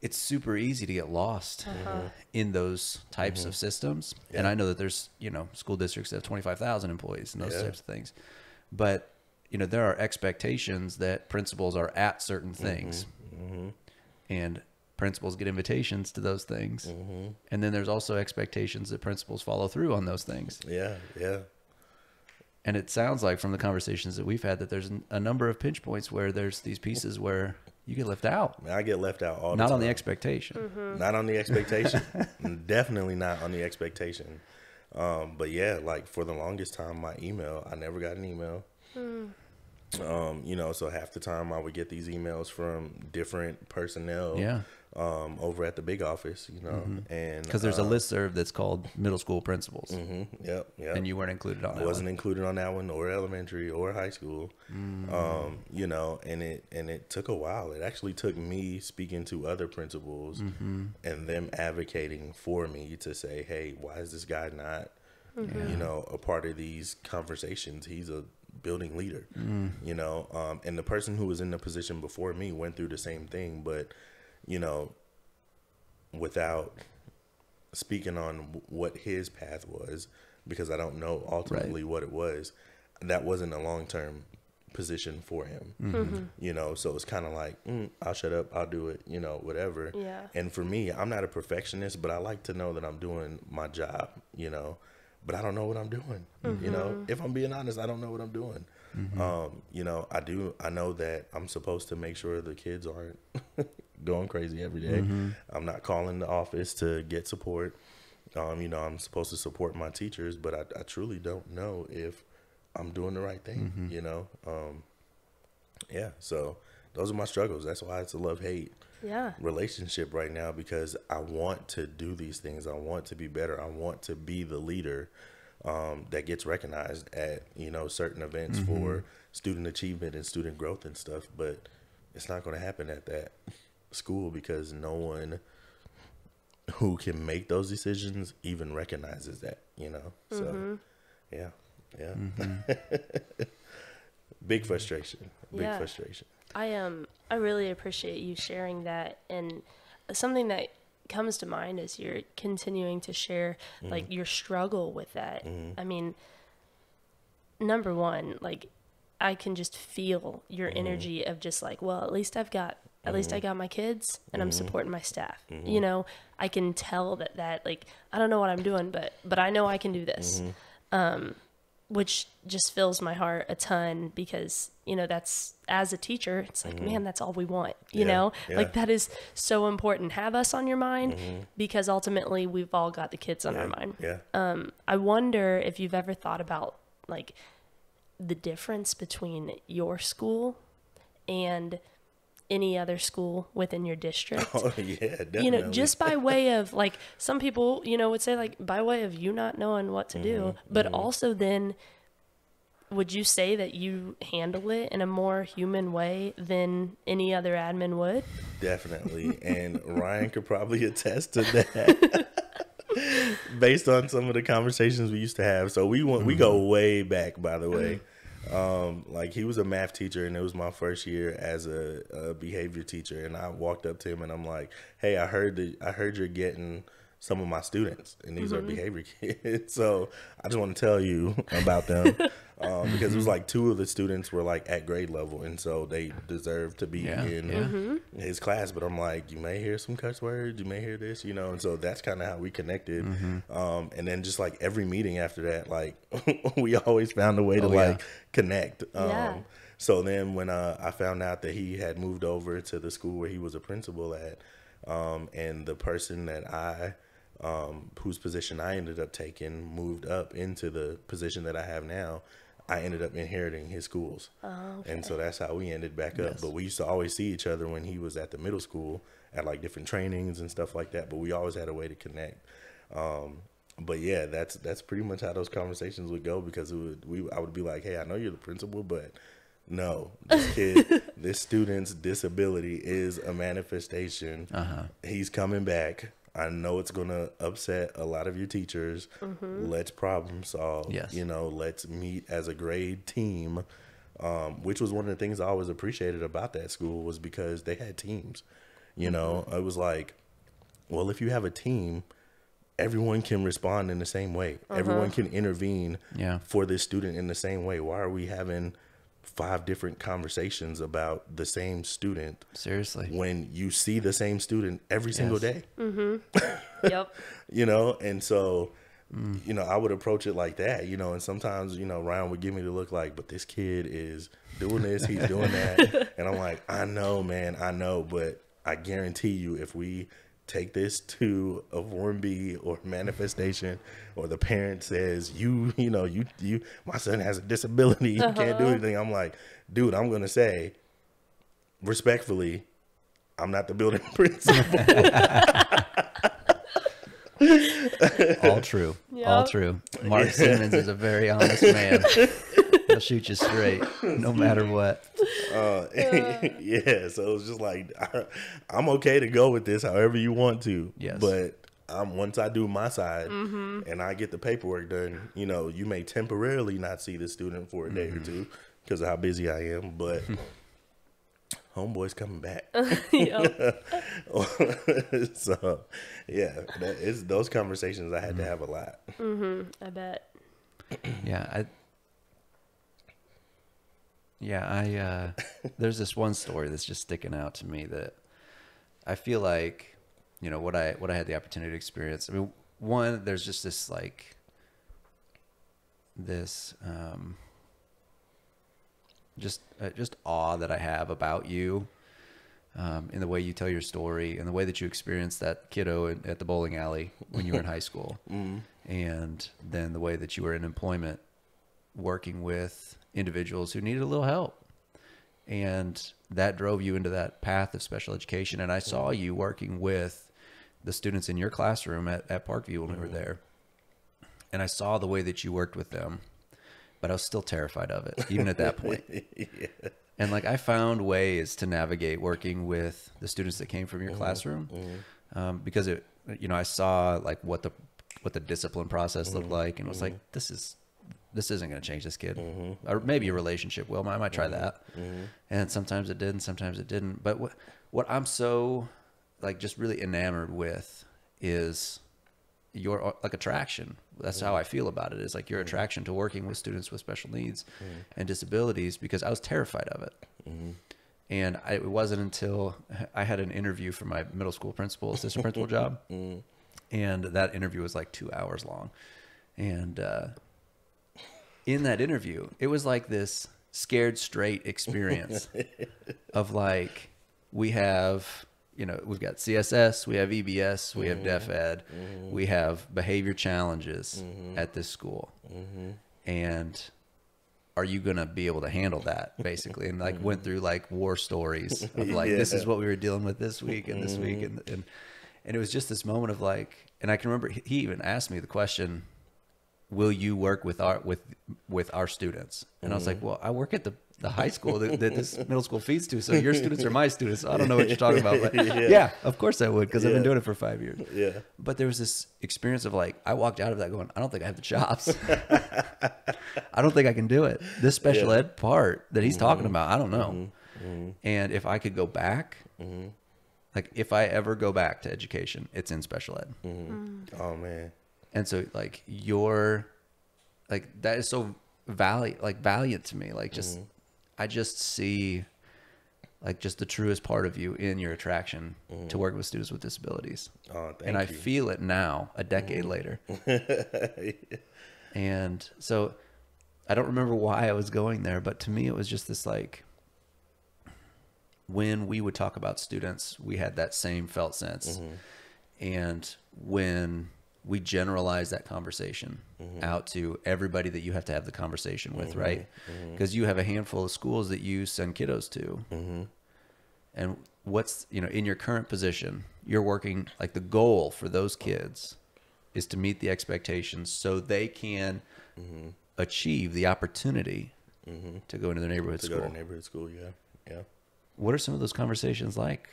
it's super easy to get lost uh-huh. in those types of systems. And I know that there's you know school districts that have 25,000 employees and those Yeah. types of things. But you know there are expectations that principals are at certain things and principals get invitations to those things. Mm-hmm. And then there's also expectations that principals follow through on those things. Yeah, yeah, and it sounds like from the conversations that we've had that there's a number of pinch points where there's these pieces where you get left out. I, mean, I get left out all the not time. on the expectation. Mm-hmm. Not on the expectation. (laughs) Definitely not on the expectation. Um, but yeah like for the longest time my email i never got an email hmm. Um, you know so half the time i would get these emails from different personnel yeah um, over at the big office you know and because there's a uh, list serve that's called middle school principals Mm-hmm, yep yep and you weren't included on I that wasn't one. included on that one or elementary or high school. Mm. Um, you know, and it and it took a while. It actually took me speaking to other principals Mm-hmm. and them advocating for me to say, "Hey, why is this guy not, you know, a part of these conversations? He's a building leader, Mm. you know." Um, and the person who was in the position before me went through the same thing, but you know, without speaking on what his path was because I don't know ultimately what it was. That wasn't a long term position for him, you know. So it's kind of like mm, I'll shut up, I'll do it, you know, whatever. Yeah. And for me, I'm not a perfectionist, but I like to know that I'm doing my job, you know. But I don't know what I'm doing, you know. If I'm being honest, I don't know what I'm doing. Um, you know, I do. I know that I'm supposed to make sure the kids aren't (laughs) going crazy every day. I'm not calling the office to get support. Um, you know, I'm supposed to support my teachers, but I, I truly don't know if I'm doing the right thing. You know, um, yeah. So those are my struggles. That's why it's a love hate Yeah. relationship right now because I want to do these things. I want to be better. I want to be the leader um, that gets recognized at you know certain events mm-hmm. for student achievement and student growth and stuff. But it's not going to happen at that school because no one who can make those decisions even recognizes that. You know. So mm-hmm. yeah, yeah. Mm-hmm. (laughs) Big frustration. Big Yeah. frustration. I um I really appreciate you sharing that and something that comes to mind is you're continuing to share mm-hmm. like your struggle with that. Mm-hmm. I mean, number one, like I can just feel your mm-hmm. energy of just like, well, at least I've got at least I got my kids and I'm supporting my staff. You know, I can tell that that like I don't know what I'm doing, but but I know I can do this. Um which just fills my heart a ton because you know that's as a teacher it's like man that's all we want you Yeah, know? yeah. like that is so important. Have us on your mind because ultimately we've all got the kids on our mind. Yeah. um, I wonder if you've ever thought about like the difference between your school and any other school within your district. (laughs) Oh yeah, definitely. You know, just by (laughs) way of like some people, you know, would say like by way of you not knowing what to do, Mm-hmm, but mm-hmm. also then would you say that you handle it in a more human way than any other admin would? Definitely. And (laughs) Ryan could probably attest to that. Based on some of the conversations we used to have. So we went we go mm-hmm. way back by the way. Mm-hmm. Um, like he was a math teacher and it was my first year as a, a behavior teacher and I walked up to him and I'm like, Hey, I heard that I heard you're getting some of my students and these are behavior (laughs) kids. So I just want to tell you about them. (laughs) Um, because it was like two of the students were like at grade level and so they deserve to be Yeah, in yeah. his class, but I'm like, you may hear some cuss words, you may hear this, you know, and so that's kind of how we connected. Mm-hmm. Um, and then just like every meeting after that, like (laughs) we always found a way to Oh, yeah. like connect. Um, Yeah. So then when uh, I found out that he had moved over to the school where he was a principal at, um, and the person that I, um, whose position I ended up taking, moved up into the position that I have now. I ended up inheriting his schools. And so that's how we ended back up. Yes. But we used to always see each other when he was at the middle school at like different trainings and stuff like that. But we always had a way to connect. Um, but yeah, that's that's pretty much how those conversations would go because it would we I would be like, hey, I know you're the principal, but no, this (laughs) kid, this student's disability is a manifestation. Uh-huh. He's coming back. I know it's gonna upset a lot of your teachers. Mm-hmm. Let's problem solve. Yes. You know, let's meet as a grade team. Um, which was one of the things I always appreciated about that school was because they had teams. You know, mm-hmm. it was like, well, if you have a team, everyone can respond in the same way. Everyone uh-huh. can intervene Yeah. for this student in the same way. Why are we having five different conversations about the same student Seriously. when you see the same student every single Yes. day? Mm-hmm. Yep. (laughs) you know and so you know i would approach it like that you know and sometimes you know ryan would give me the look like but this kid is doing this he's doing that (laughs) and i'm like i know man i know but i guarantee you if we take this to a form b or manifestation or the parent says you you know you you my son has a disability you can't do uh-huh. anything i'm like dude i'm gonna say respectfully i'm not the building (laughs) principal All true. All true. Mark Simmonds is a very honest man. (laughs) He'll shoot you straight, (laughs) no matter what. Uh, (laughs) yeah, so it's just like I, (laughs) I'm okay to go with this however you want to. Yes. But I'm once I do my side and I get the paperwork done, you know, you may temporarily not see the student for a day or two because of how busy I am, but homeboy's coming back. yep. so, yeah, that, it's those conversations I had to have a lot. Mm-hmm, I bet. Yeah, I. Yeah, I. Uh, (laughs) there's this one story that's just sticking out to me that I feel like, you know, what I what I had the opportunity to experience. I mean, one, there's just this like. This, um, just uh, just awe that I have about you, um, in the way you tell your story and the way that you experienced that kiddo in, at the bowling alley when you were in high school, (laughs) and then the way that you were in employment, working with individuals who needed a little help, and that drove you into that path of special education. And I saw mm-hmm. you working with the students in your classroom at, at Parkview when we were mm-hmm. there, and I saw the way that you worked with them, but I was still terrified of it, even at that point. (laughs) And like I found ways to navigate working with the students that came from your mm-hmm. classroom, um, because it, you know, I saw like what the what the discipline process looked like, and was like, this is this isn't going to change this kid, mm-hmm. or maybe a relationship will. I might try mm-hmm. that, mm-hmm. and sometimes it did, and sometimes it didn't. But what what I'm so like just really enamored with is your like attraction. That's how I feel about it. Is like your attraction to working with students with special needs and disabilities because I was terrified of it. And I, it wasn't until I had an interview for my middle school principal, assistant principal job, (laughs) and that interview was like two hours long. And uh, in that interview, it was like this scared straight experience (laughs) of like we have you know we've got css we have ebs we have mm-hmm. deaf ed mm-hmm. we have behavior challenges mm-hmm. at this school. And are you going to be able to handle that basically? And like went through like war stories (laughs) of like this is what we were dealing with this week and this week and, and and it was just this moment of like and i can remember he even asked me the question will you work with our with with our students and i was like mm-hmm. well i work at the the high school that, that this (laughs) middle school feeds to so your students are my students so i don't know what you're talking about but (laughs) yeah, of course i would because i've been doing it for five years Yeah. but there was this experience of like I walked out of that going, I don't think I have the chops. (laughs) I don't think I can do it. This special Yeah. ed part that he's talking mm-hmm. about, I don't know. Mm-hmm. And if I could go back, like if I ever go back to education, it's in special ed. Mm. Oh man. And so like your like that is so valiant like valiant to me. Like just I just see like just the truest part of you in your attraction to work with students with disabilities Oh, thank and I you. Mm-hmm. feel it now, a decade later. (laughs) and so I don't remember why I was going there, but to me, it was just this like when we would talk about students, we had that same felt sense. Mm-hmm. And when we generalize that conversation Mm-hmm. out to everybody that you have to have the conversation with, right? Because you have a handful of schools that you send kiddos to. Mm-hmm. And what's, you know, in your current position, you're working like the goal for those kids is to meet the expectations so they can Mm-hmm. achieve the opportunity to go into their neighborhood to school. go to neighborhood school. Yeah. Yeah. what are some of those conversations like?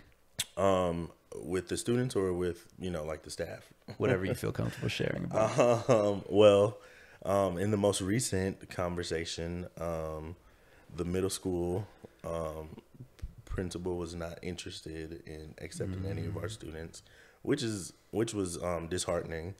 Um, with the students or with you know like the staff. Whatever you feel comfortable sharing about. Um, well, um, in the most recent conversation, um, the middle school um, principal was not interested in accepting any of our students, which is which was um, disheartening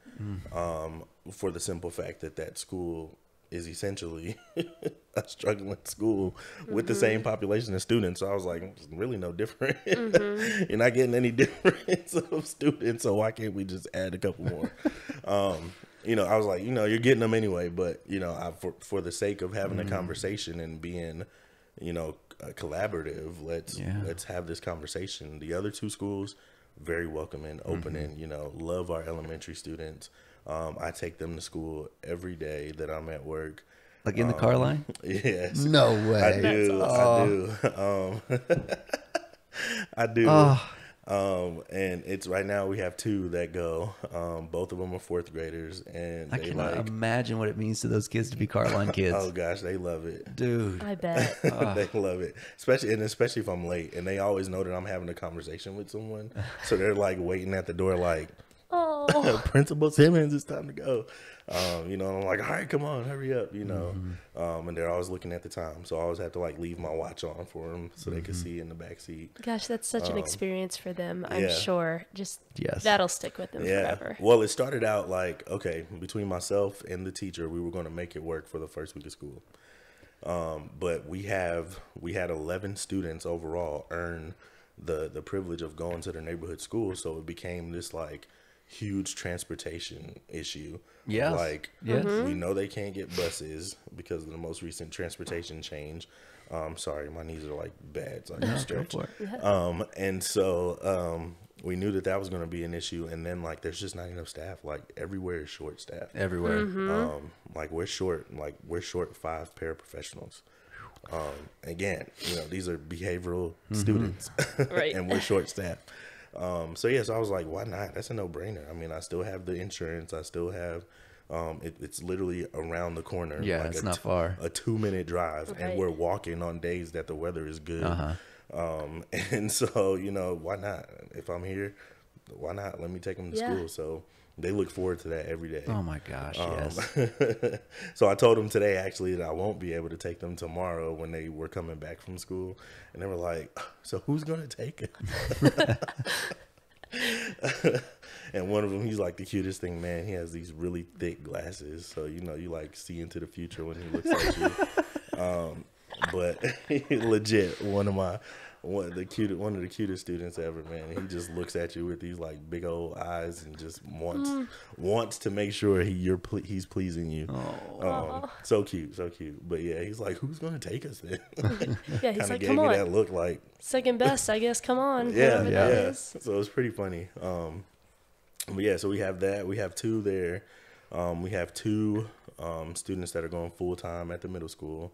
um, for the simple fact that that school is essentially (laughs) (laughs) a struggling school with the same population of students. So I was like, "It's really no different. (laughs) You're not getting any (laughs) difference of students, so why can't we just add a couple more? um, you know, I was like, you know, you're getting them anyway, but you know, I, for for the sake of having a conversation and being, you know, uh, collaborative, let's Yeah. let's have this conversation. The other two schools, very welcoming, opening. You know, love our elementary students. Um, I take them to school every day that I'm at work. Like in the car line? (laughs) Yes. No way. I way. do. I do. Um, (laughs) I do. Oh. Um, and it's right now we have two that go. Um, both of them are fourth graders, and I they cannot like. imagine what it means to those kids to be car line kids. Oh gosh, they love it. Dude. I bet. (laughs) they love it, especially and especially if I'm late, and they always know that I'm having a conversation with someone, so they're like waiting at the door, like Oh, Principal Simmonds, it's time to go. Um, you know, and I'm like, all right, come on, hurry up, you know. Mm-hmm. Um, and they're always looking at the time, so I always have to like leave my watch on for them so they can Mm-hmm. see in the back seat. gosh, that's such an experience for them. I'm yeah. sure. Just Yes. that'll stick with them Yeah. forever. Well, it started out like okay, between myself and the teacher, we were going to make it work for the first week of school. Um, but we have we had 11 students overall earn the the privilege of going to the neighborhood school, so it became this like huge transportation issue. Yeah. Like Yes. we know they can't get buses because of the most recent transportation change. Um, sorry, my knees are like bad, so I can No, go stretch. Um, and so um, we knew that that was going to be an issue. And then like, there's just not enough staff. Like everywhere is short staff. Everywhere. Um, like we're short. Like we're short five paraprofessionals. Um, again, you know, these are behavioral students, (laughs) Right. and we're short staffed. Um, so yes, I was like, why not? That's a no brainer. I mean, I still have the insurance. I still have. Um, it, it's literally around the corner. Yeah, it's a not far. A two minute drive, Right. and we're walking on days that the weather is good. Uh-huh. Um, (laughs) and so, you know, why not? If I'm here, why not? Let me take them to Yeah. school. So they look forward to that every day. Oh my gosh, Um, yes. (laughs) so I told them today actually that I won't be able to take them tomorrow when they were coming back from school, and they were like, "So who's gonna take it?" (laughs) and one of them, he's like the cutest thing, man. He has these really thick glasses, so you know you like see into the future when he looks at you. (laughs) Um, but legit, one of my one of the cute one of the cutest students ever, man. He just looks at you with these like big old eyes and just wants Mm. wants to make sure he you're ple- he's pleasing you. Oh. Um, so cute, so cute. But yeah, he's like, who's gonna take us then? (laughs) Yeah, he's (laughs) like, come me on, that look like second best, I guess. Come on, yeah, yeah. is. So it's pretty funny. Um, but yeah, so we have that. We have two there. Um, we have two um, students that are going full time at the middle school,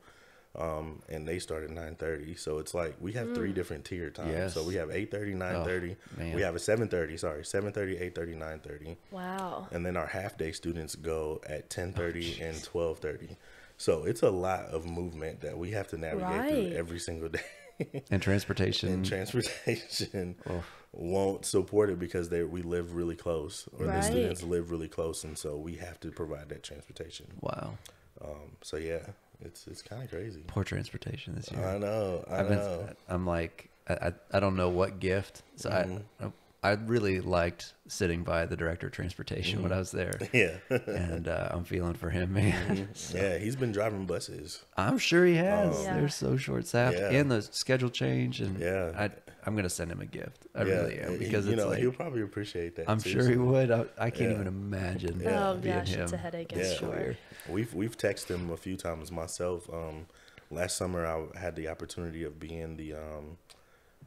um, and they start at nine thirty. So it's like we have three different tier times. Yes. So we have 8.30, 9.30. man. we have a seven thirty. Sorry, 7.30, 8.30, 9.30. Wow. and then our half day students go at 10.30 and 12.30 so it's a lot of movement that we have to navigate Right. through every single day And transportation. and transportation (laughs) won't support it because they we live really close or the students live really close and so we have to provide that transportation wow. um, so yeah it's it's kind of crazy Poor transportation this year. i know i I've know been, I'm like, I, I, don't know what gift. So mm-hmm. I, I really liked sitting by the director of transportation when mm-hmm. I was there. (laughs) yeah and uh, I'm feeling for him, man. Mm-hmm. (laughs) yeah he's been driving buses I'm sure he has. Oh. Yeah. They're so short staffed, Yeah. and the schedule change. And Yeah. I, I'm gonna send him a gift. I yeah really am he- because you it's know like he'll probably appreciate that I'm too, sure he would. I, I can't Yeah. even imagine. Yeah. Oh being gosh, it's a headache. I'm Yeah. sure. We've we've texted him a few times myself. Um, last summer I had the opportunity of being the um,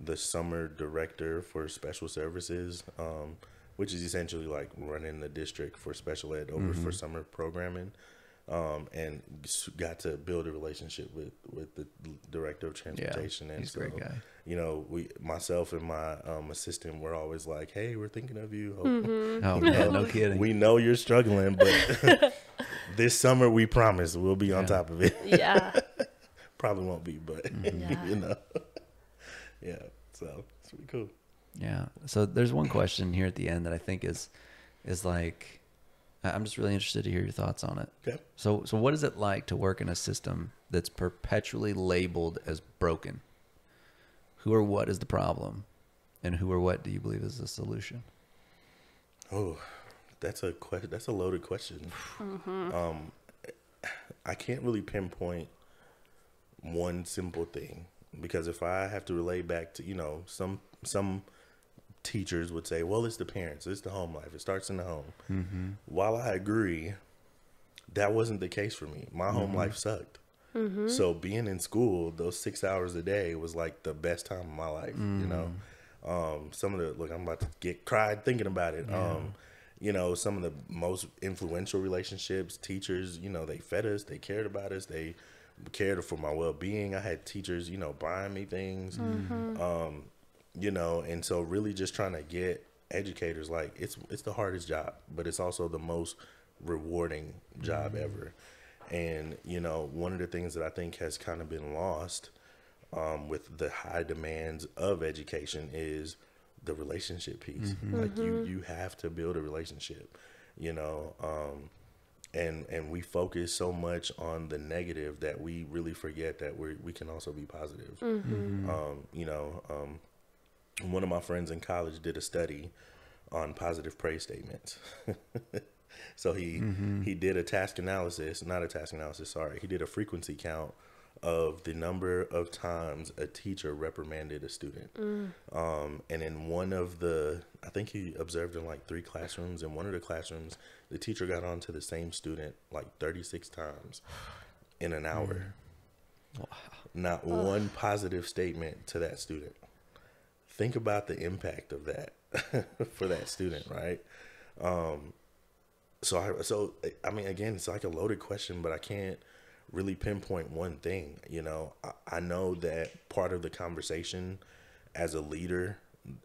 the summer director for special services, um, which is essentially like running the district for special ed over Mm-hmm. for summer programming. Um, and got to build a relationship with, with the director of transportation. and he's a great guy. You know, we myself and my um, assistant were always like, "Hey, we're thinking of you. Hope, Mm-hmm. Oh (laughs) man, no kidding. we know you're struggling, but (laughs) this summer we promise we'll be on Yeah. top of it. Yeah. (laughs) Probably won't be, but Yeah. you know, yeah. So it's pretty cool. Yeah. So there's one question here at the end that I think is is like I- I'm just really interested to hear your thoughts on it. Okay. So so what is it like to work in a system that's perpetually labeled as broken? Who or what is the problem? And who or what do you believe is the solution? Oh, that's a question. That's a loaded question. Um, I can't really pinpoint one simple thing because if I have to relate back to you know some some teachers would say, well, it's the parents, it's the home life, it starts in the home. While I agree, that wasn't the case for me. My home life sucked. So being in school, those six hours a day was like the best time of my life. You know, um, some of the look, I'm about to get cried thinking about it. Um, you know, some of the most influential relationships, teachers, you know, they fed us, they cared about us, they cared for my well being. I had teachers, you know, buying me things. Um, you know, and so really just trying to get educators like it's it's the hardest job, but it's also the most rewarding job ever. And you know, one of the things that I think has kind of been lost um, with the high demands of education is the relationship piece. Like you you have to build a relationship, you know. Um, and and we focus so much on the negative that we really forget that we we can also be positive. Um, you know, um, one of my friends in college did a study on positive praise statements. (laughs) so he mm-hmm. he did a task analysis, not a task analysis, sorry. He did a frequency count of the number of times a teacher reprimanded a student. Mm. Um, and in one of the, I think he observed in like three classrooms. In one of the classrooms, the teacher got on to the same student like 36 times in an hour. Mm. Not one positive statement to that student. Think about the impact of that (laughs) for that student, right? Um, so I, so I mean, again, it's like a loaded question, but I can't really pinpoint one thing. You know, I, I know that part of the conversation as a leader,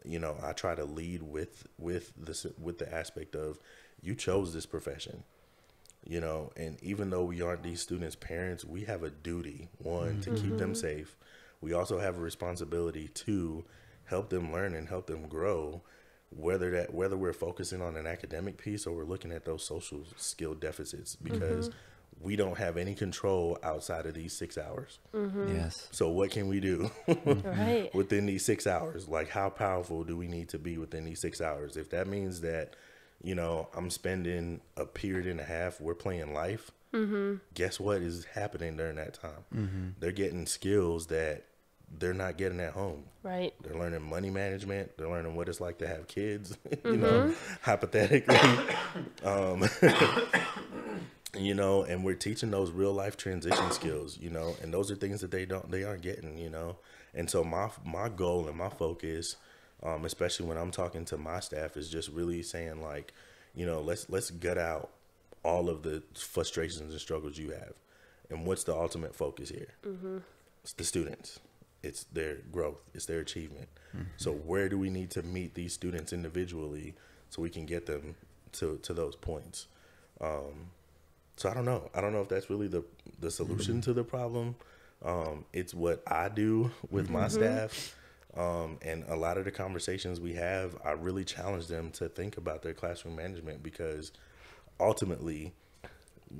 you know, I try to lead with with this with the aspect of you chose this profession you know and even though we aren't these students parents we have a duty one to keep them safe we also have a responsibility to help them learn and help them grow whether that whether we're focusing on an academic piece or we're looking at those social skill deficits because mm-hmm. we don't have any control outside of these six hours. Mm-hmm. Yes. So what can we do (laughs) Right. (laughs) within these six hours? Like how powerful do we need to be within these six hours? If that means that, you know, I'm spending a period and a half, we're playing life. Mm-hmm. Guess what is happening during that time? They're getting skills that they're not getting at home. Right. They're learning money management. They're learning what it's like to have kids, (laughs) you know, hypothetically. um, (laughs) you know, and we're teaching those real life transition skills, you know, and those are things that they don't, they aren't getting, you know. And so my my goal and my focus, um, especially when I'm talking to my staff, is just really saying like, you know, let's let's gut out all of the frustrations and struggles you have, and what's the ultimate focus here? It's the students. It's their growth. It's their achievement. So where do we need to meet these students individually so we can get them to to those points? Um, so I don't know. I don't know if that's really the the solution to the problem. Um, it's what I do with my staff. Um, and a lot of the conversations we have, I really challenge them to think about their classroom management because ultimately,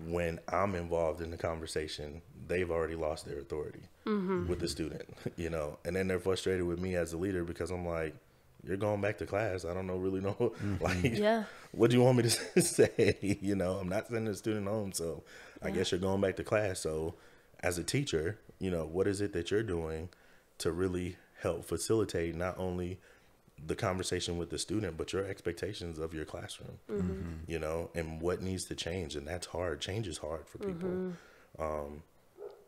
when I'm involved in the conversation, they've already lost their authority mm-hmm. with the student, (laughs) you know, and then they're frustrated with me as a leader because I'm like, you're going back to class. I don't know, really know, (laughs) mm-hmm. like, Yeah. what do you want me to (laughs) say? you know, I'm not sending a student home, so I guess you're going back to class. So, as a teacher, you know, what is it that you're doing to really help facilitate not only the conversation with the student, but your expectations of your classroom, mm-hmm. you know, and what needs to change. And that's hard. Change is hard for people. Mm-hmm. Um,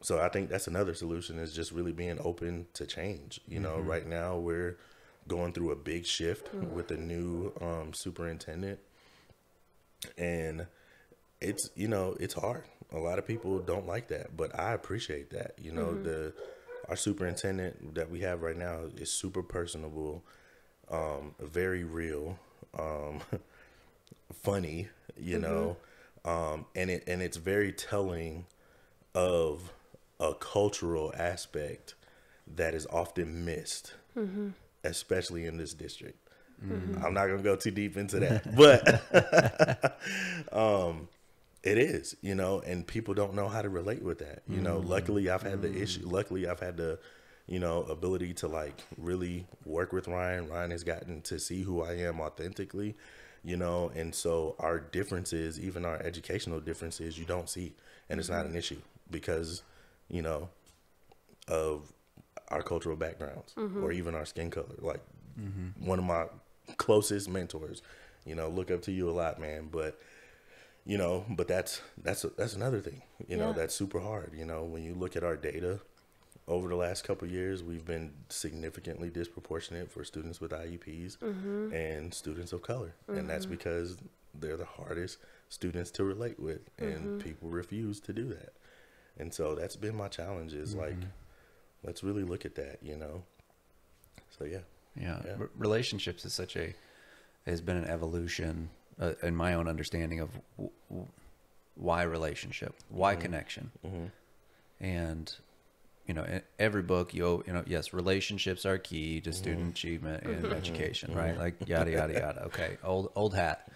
so I think that's another solution is just really being open to change. You know, mm-hmm. right now we're going through a big shift mm. with the new um, superintendent, and it's you know it's hard. A lot of people don't like that, but I appreciate that. You know, the our superintendent that we have right now is super personable, um, very real, um, (laughs) funny. You know, um, and it and it's very telling of a cultural aspect that is often missed, especially in this district. I'm not gonna go too deep into that, (laughs) but (laughs) um, it is, you know, and people don't know how to relate with that. You know, luckily I've had the issue. Luckily I've had the, you know, ability to like really work with Ryan. Ryan has gotten to see who I am authentically, you know, and so our differences, even our educational differences, you don't see, and it's not mm-hmm. an issue because, you know, of our cultural backgrounds or mm-hmm. even our skin color. Like mm-hmm. one of my closest mentors, you know, look up to you a lot, man. But you know, but that's that's that's another thing. You know, that's super hard. You know, when you look at our data over the last couple of years, we've been significantly disproportionate for students with IEPs mm-hmm. and students of color, and that's mm-hmm. because they're the hardest students to relate with, and mm-hmm. people refuse to do that. And so that's been my challenge. Is like, let's really look at that. You know. So yeah. Yeah. Yeah. R- relationships is such a has been an evolution uh, in my own understanding of w- w- why relationship, why connection, and you know, in every book you you know, yes, relationships are key to mm-hmm. student achievement and mm-hmm. education, mm-hmm. right? Like yada yada yada. Okay, old old hat,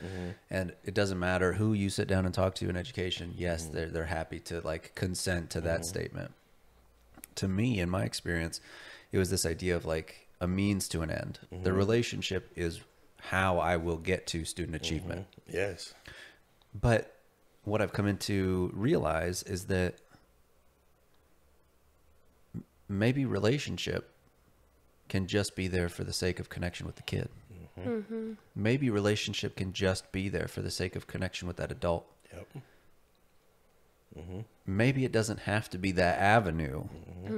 and it doesn't matter who you sit down and talk to in education. Yes, they're they're happy to like consent to that statement to me, in my experience, it was this idea of like a means to an end. The relationship is how I will get to student achievement. Yes. But what I've come into realize is that maybe relationship can just be there for the sake of connection with the kid. Mm-hmm. Mm-hmm. Maybe relationship can just be there for the sake of connection with that adult. Yep. Mm-hmm. Maybe it doesn't have to be that avenue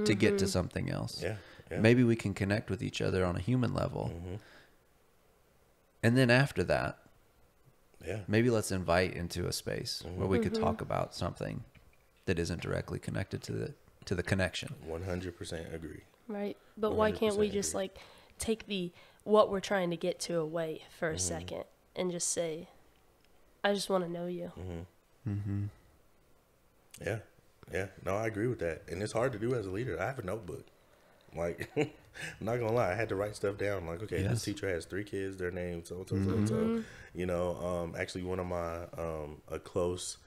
to get to something else. Yeah. Yeah. Maybe we can connect with each other on a human level. And then after that, Yeah. maybe let's invite into a space where we could talk about something that isn't directly connected to the to the connection. One hundred percent agree. Right. But why can't we 100% just agree. like take the what we're trying to get to away for a Mm-hmm. second and just say, I just want to know you. Mm-hmm. Yeah, yeah. No, I agree with that, and it's hard to do as a leader. I have a notebook. Like, (laughs) I'm not gonna lie, I had to write stuff down. Like, okay, Yes. this teacher has three kids, their names, so so so so. You know, um, actually, one of my um, a close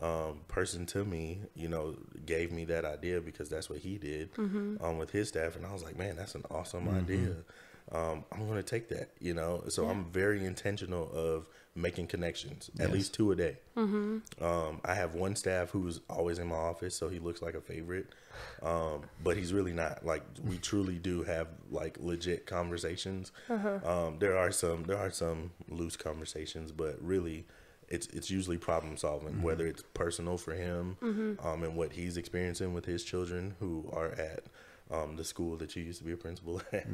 um, person to me, you know, gave me that idea because that's what he did Mm-hmm. um, with his staff, and I was like, man, that's an awesome idea. Um, I'm going to take that, you know. So I'm very intentional of making connections, at least two a day. Mm-hmm. Um, I have one staff who's always in my office, so he looks like a favorite, um, but he's really not. Like we truly do have like legit conversations. Uh-huh. Um, there are some there are some loose conversations, but really, it's it's usually problem solving, whether it's personal for him Mm-hmm. um, and what he's experiencing with his children who are at um, the school that you used to be a principal (laughs) at.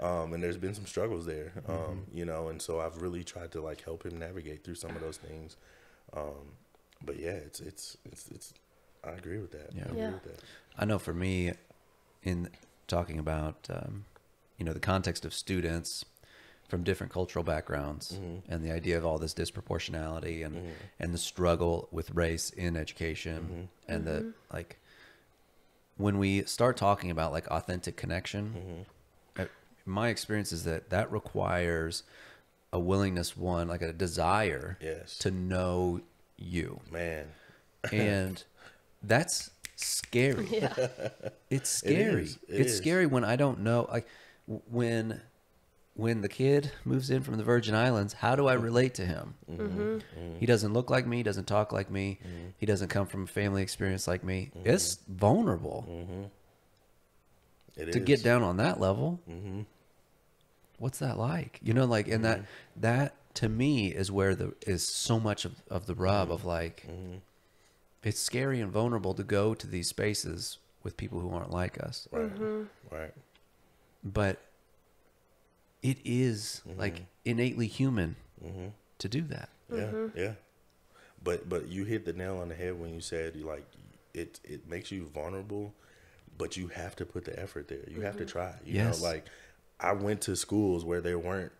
um, and there's been some struggles there, um, you know, and so I've really tried to like help him navigate through some of those things. Um, but yeah, it's it's it's it's. I agree with that. Yeah. I agree Yeah. with that. I know for me, in talking about um, you know the context of students from different cultural backgrounds Mm-hmm. and the idea of all this disproportionality and and the struggle with race in education Mm-hmm. and the like when we start talking about like authentic connection Mm-hmm. uh, my experience is that that requires a willingness one like a desire Yes. to know you Man, and (laughs) that's scary Yeah. (laughs) it's scary. is. It it's is. scary when I don't know. Like when when the kid moves in from the Virgin Islands, how do I relate to him? Mm-hmm. mm-hmm. mm-hmm. He doesn't look like me. Doesn't talk like me. Mm-hmm. He doesn't come from a family experience like me. It's vulnerable it to is. get down on that level. What's that like? You know, like and that that to me is where the is so much of, of the rub of like it's scary and vulnerable to go to these spaces with people who aren't like us. Right. Mm-hmm. Right. but it is mm-hmm. like innately human mm-hmm. to do that. Yeah. Mm-hmm. Yeah. But but you hit the nail on the head when you said you like it it makes you vulnerable, but you have to put the effort there. You have to try. You Yes. know, like I went to schools where there weren't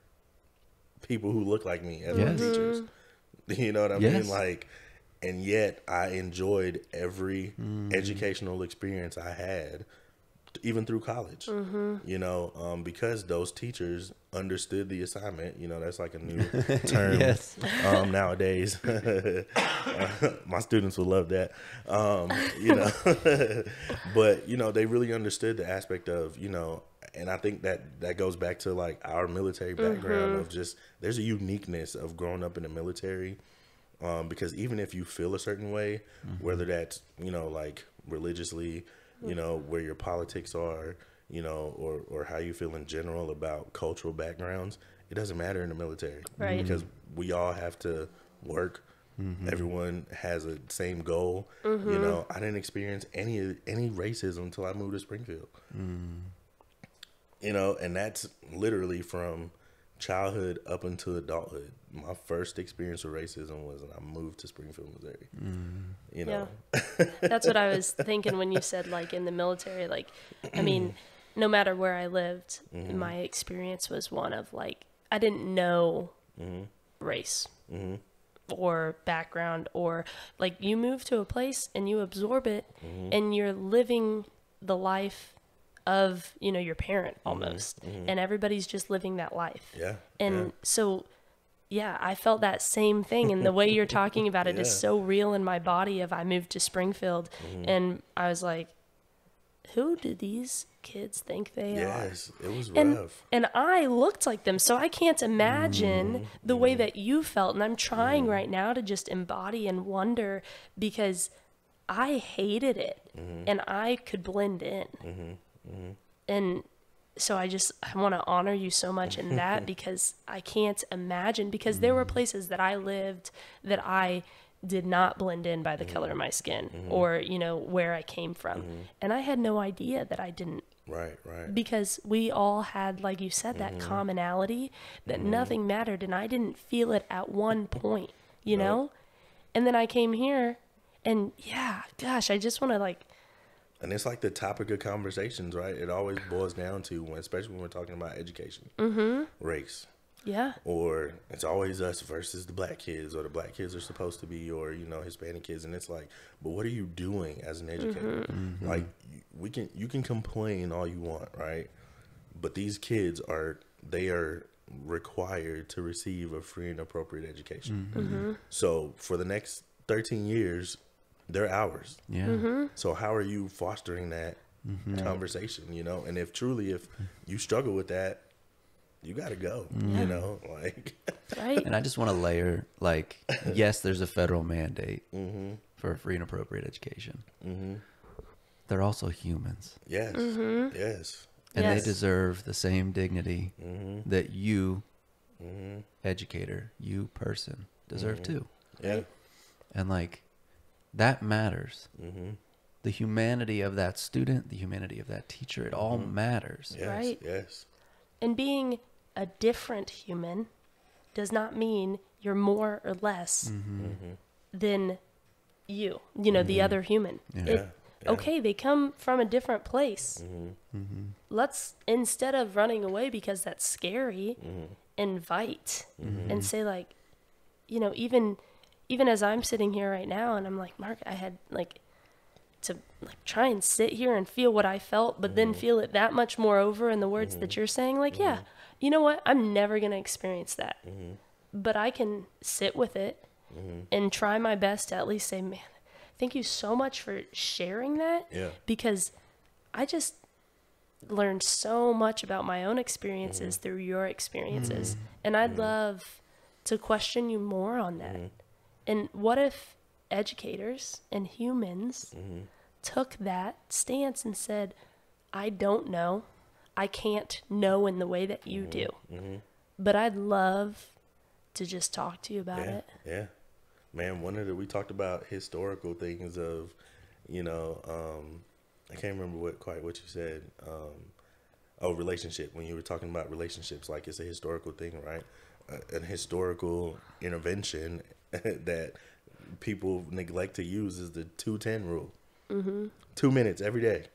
people who looked like me as my teachers. (laughs) You know what I Yes. mean? Like and yet I enjoyed every Mm. educational experience I had even through college. Mm-hmm. you know um, because those teachers understood the assignment you know that's like a new (laughs) term Yes. um, nowadays. (laughs) My students will love that. Um, you know (laughs) but you know they really understood the aspect of you know and i think that that goes back to like our military background of just there's a uniqueness of growing up in the military um, because even if you feel a certain way, whether that's you know like religiously, you know where your politics are, you know, or or how you feel in general about cultural backgrounds, it doesn't matter in the military, Right. Because we all have to work. Everyone has a same goal. Mm-hmm. You know, I didn't experience any any racism until I moved to Springfield. You know, and that's literally from childhood up into adulthood. My first experience with racism was when I moved to Springfield, Missouri. You know, That's what I was thinking when you said like in the military. Like, I mean, (clears throat) no matter where I lived, Mm-hmm. my experience was one of like I didn't know Mm-hmm. race or background or like you move to a place and you absorb it Mm-hmm. and you're living the life of you know your parent Mm-hmm. almost and everybody's just living that life yeah, and yeah. so, yeah, I felt that same thing. And the way you're talking about (laughs) it is Yeah. Mm-hmm. so real in my body. Of I moved to Springfield, and I was like, "Who do these kids think they are?" yes, it was And rough. and I looked like them, so I can't imagine Mm-hmm. the way that you felt. And I'm trying right now to just embody and wonder because I hated it, Mm-hmm. and I could blend in, and so I just I want to honor you so much in that (laughs) because I can't imagine because there were mm. places that I lived that I did not blend in by the color of mm. my skin mm-hmm. or you know where I came from. Mm-hmm. And I had no idea that I didn't Right, right. because we all had like you said that mm-hmm. commonality that nothing mattered and I didn't feel it at one (laughs) point you know? And then I came here and yeah gosh I just want to like And it's like the topic of conversations, right? It always boils down to when, especially when we're talking about education, mm-hmm. race, yeah or it's always us versus the black kids, or the black kids are supposed to be, or you know, Hispanic kids, and it's like, but what are you doing as an educator? Mm-hmm. Like, we can you can complain all you want, right? But these kids are they are required to receive a free and appropriate education. Mm-hmm. Mm-hmm. So for the next 13 years, they're ours. Yeah. Mm-hmm. So how are you fostering that conversation, you know? And if truly if you struggle with that, you got to go, you know? (laughs) Like Right. And I just want to layer like, (laughs) yes, there's a federal mandate Mm-hmm. for free and appropriate education. They're also humans, yes. Mm-hmm. Yes. and Yes. they deserve the same dignity Mm-hmm. that you, educator, you person, deserve Mm-hmm. too. Yeah. And like, that matters. Mm-hmm. The humanity of that student, the humanity of that teacher, it all mm-hmm. matters. Yes. Right. Yes. And being a different human does not mean you're more or less mm-hmm. Mm-hmm. than you, you know, the other human. Yeah. It- Yeah, yeah. Okay, they come from a different place. Let's, instead of running away because that's scary, invite and say, like, you know, even even as I'm sitting here right now and I'm like, Mark, I had like to like try and sit here and feel what I felt, but then mm-hmm. feel it that much more over in the words that mm-hmm. you're saying. Like, yeah, mm-hmm. you know what? I'm never gonna experience that, but I can sit with it and try my best to at least say, man, thank you so much for sharing that. Yeah. Because I just learned so much about my own experiences through your experiences, and I'd love to question you more on that. And what if educators and humans took that stance and said, I don't know. I can't know in the way that you do. But I'd love to just talk to you about Yeah. it. Yeah. Man, one of the we talked about historical things of, you know, um, I can't remember what quite what you said. Um, oh, relationship. When you were talking about relationships, like it's a historical thing, right? Uh, an historical intervention (laughs) that people neglect to use is the two ten rule. Mm-hmm. Two minutes every day,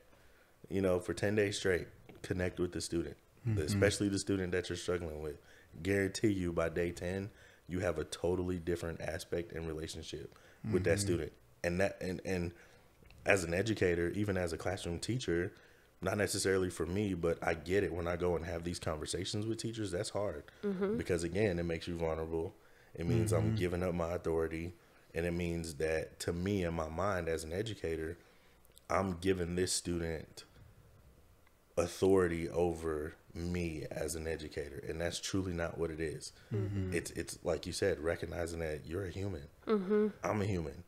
you know, for ten days straight. Connect with the student, mm-hmm. especially the student that you're struggling with. Guarantee you by day ten, you have a totally different aspect and relationship with that mm-hmm. student, and that and and as an educator, even as a classroom teacher, not necessarily for me, but I get it when I go and have these conversations with teachers. That's hard mm-hmm. because again, it makes you vulnerable. It means I'm mm-hmm. giving up my authority, and it means that to me in my mind as an educator, I'm giving this student authority over me as an educator, and that's truly not what it is. Mm-hmm. It's it's like you said, recognizing that you're a human. Mm-hmm. I'm a human.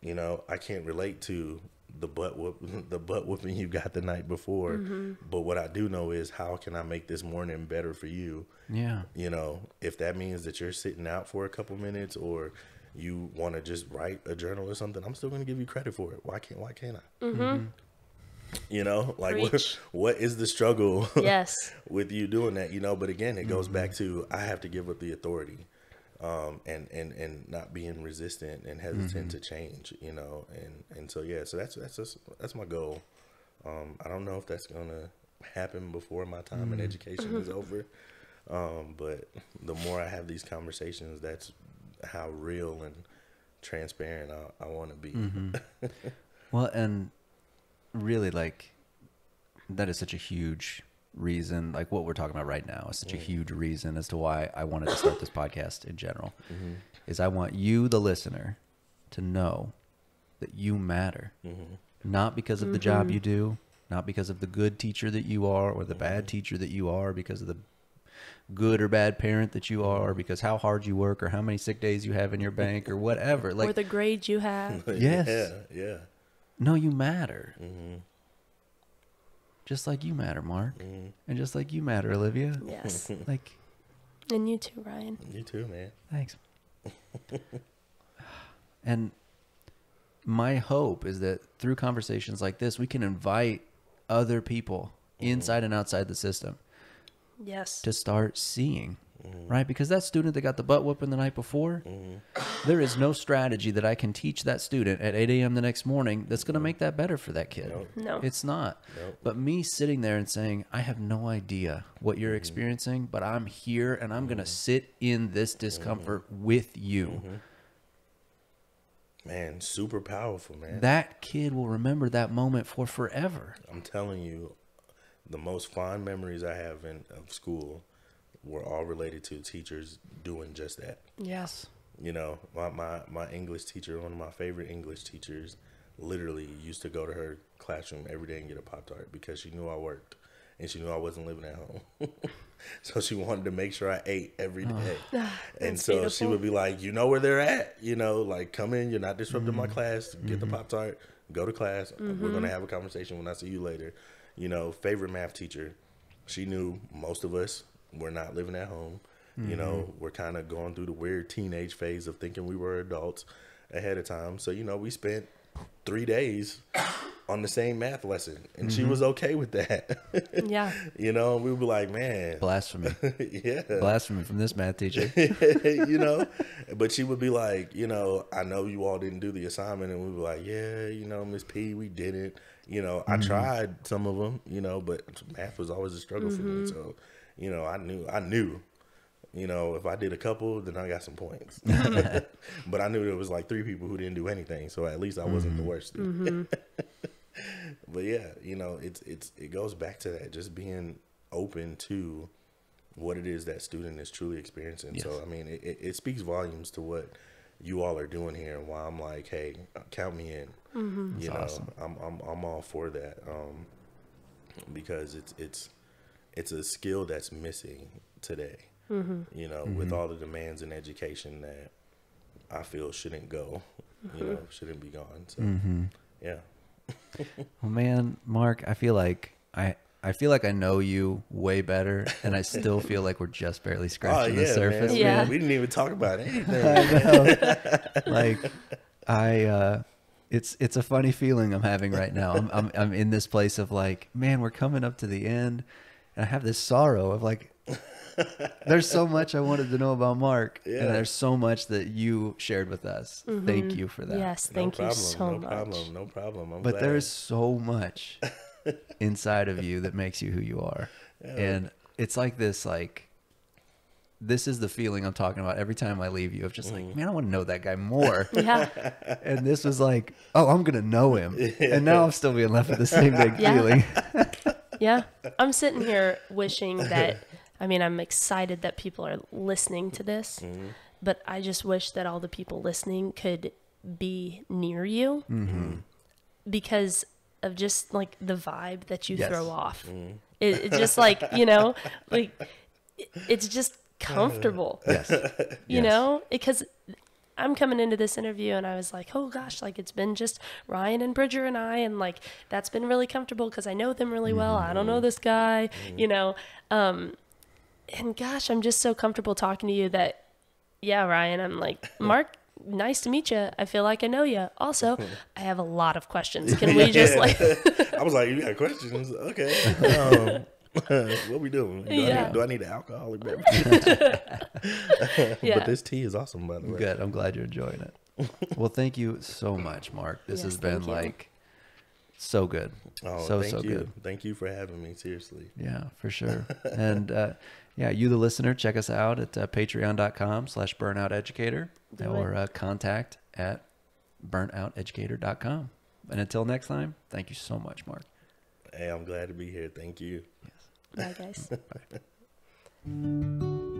You know, I can't relate to the butt whoop, (laughs) the butt whooping you got the night before, mm-hmm. but what I do know is how can I make this morning better for you? Yeah. You know, if that means that you're sitting out for a couple minutes or you want to just write a journal or something, I'm still going to give you credit for it. Why can't Why can't I? Mm-hmm. Mm-hmm. You know, like what, (laughs) what is the struggle? (laughs) Yes. with you doing that, you know. But again, it goes back to I have to give up the authority, um, and and and not being resistant and hesitant to change, you know. And and so yeah, so that's that's just, that's my goal. Um, I don't know if that's gonna happen before my time in education is (laughs) over, um, but the more I have these conversations, that's how real and transparent I, I want to be. (laughs) Well, and really, like, that is such a huge reason. Like, what we're talking about right now is such a huge reason as to why I wanted to start this (laughs) podcast in general. Mm-hmm. Is I want you, the listener, to know that you matter. Mm-hmm. Not because of the job mm-hmm. you do, not because of the good teacher that you are or the bad teacher that you are, because of the good or bad parent that you are, because how hard you work or how many sick days you have in your (laughs) bank or whatever. Like, or the grades you have. (laughs) Yes. yeah, yeah. no, you matter. Just like you matter, Mark. Mm-hmm. And just like you matter, Olivia. Yes. (laughs) Like, And you too, Ryan. You too, man. thanks. (laughs) and my hope is that through conversations like this, we can invite other people mm-hmm. inside and outside the system Yes. to start seeing, Mm-hmm. right? Because that student that got the butt whooping the night before, mm-hmm. there is no strategy that I can teach that student at 8 a.m. the next morning that's going to make that better for that kid. Nope. No. It's not. Nope. But me sitting there and saying, I have no idea what you're mm-hmm. experiencing, but I'm here and I'm going to sit in this discomfort with you. Man, super powerful, man. That kid will remember that moment for forever. I'm telling you, the most fond memories I have in of school were all related to teachers doing just that. Yes. You know, my, my my English teacher, one of my favorite English teachers, literally used to go to her classroom every day and get a pop tart because she knew I worked and she knew I wasn't living at home. (laughs) so she wanted to make sure I ate every day. (laughs) and That's so she would be like, "You know where they're at. You know, like come in. You're not disrupting my class. Get the pop tart. Go to class. Uh, we're gonna have a conversation when I see you later." You know, favorite math teacher. She knew most of us were not living at home. You mm-hmm. know, we're kind of going through the weird teenage phase of thinking we were adults ahead of time. So you know, we spent three days (coughs) on the same math lesson, and she mm-hmm. was okay with that. (laughs) Yeah. you know, we would be like, man, Blasphemy. (laughs) yeah, Blasphemy from this math teacher. (laughs) you know. But she would be like, you know, I know you all didn't do the assignment, and we'd be like, yeah, you know, Miss P, we didn't. You know, I mm-hmm. tried some of them, you know, but math was always a struggle for me. So, you know, I knew, I knew. You know, if I did a couple, then I got some points. (laughs) but I knew there was like three people who didn't do anything, so at least I wasn't the mm-hmm. worst. Mm-hmm. (laughs) but yeah, you know, it's it's it goes back to that just being open to what it is that student is truly experiencing. So I mean, it, it, it speaks volumes to what you all are doing here, and why I'm like, hey, count me in. Mm-hmm. You know, awesome. I'm I'm I'm all for that um, because it's it's it's a skill that's missing today. Mm-hmm. You know, mm-hmm. with all the demands in education that I feel shouldn't go, you know, mm-hmm. shouldn't be gone. So yeah. (laughs) Well, man, Mark, I feel like I I feel like I know you way better, and I still feel like we're just barely (laughs) oh, scratching the surface. man. Yeah. We, we didn't even talk about anything. (laughs) like I uh it's it's a funny feeling I'm having right now. I'm I'm I'm in this place of like, man, we're coming up to the end and I have this sorrow of like there's so much I wanted to know about Mark Yeah. and there's so much that you shared with us. Mm-hmm. Thank you for that. Yes. No Thank problem, you so no much. problem. No problem. I'm But glad. there's so much (laughs) inside of you that makes you who you are. And it's like this like this is the feeling I'm talking about every time I leave you of just like, mm-hmm. man, I want to know that guy more. (laughs) Yeah. (laughs) and this was like, oh, I'm gonna know him, and now I'm still being left with the same big Yeah. feeling. Yeah. I'm sitting here wishing that, I mean, I'm excited that people are listening to this, Mm-hmm. but I just wish that all the people listening could be near you because of just like the vibe that you Yes. throw off. Mm-hmm. It, it's just like, you know, like it- it's just (laughs) comfortable. yes, you Yes. know because i'm coming into this interview and i was like oh gosh like it's been just ryan and bridger and i and like that's been really comfortable because i know them really well. I don't know this guy you know? Um and gosh i'm just so comfortable talking to you that yeah ryan i'm like (laughs) mark nice to meet you i feel like i know you also (laughs) i have a lot of questions. (laughs) Can we just like I was like, you got questions? Okay. Um, (laughs) what we doing? Do, I need, do I need an alcoholic beverage? (laughs) (laughs) yeah But this tea is awesome, by the way. good. I'm glad you're enjoying it. Well, thank you so much, Mark. This Yes, has been you. like so good, Oh, so thank so you. good. Thank you for having me. Seriously. Yeah, for sure. and uh, yeah, you, the listener, check us out at uh, patreon.com slash burnout educator or uh, contact at burnouteducator.com. And until next time, thank you so much, Mark. Hey, I'm glad to be here. Thank you. Bye, guys. Bye. (laughs)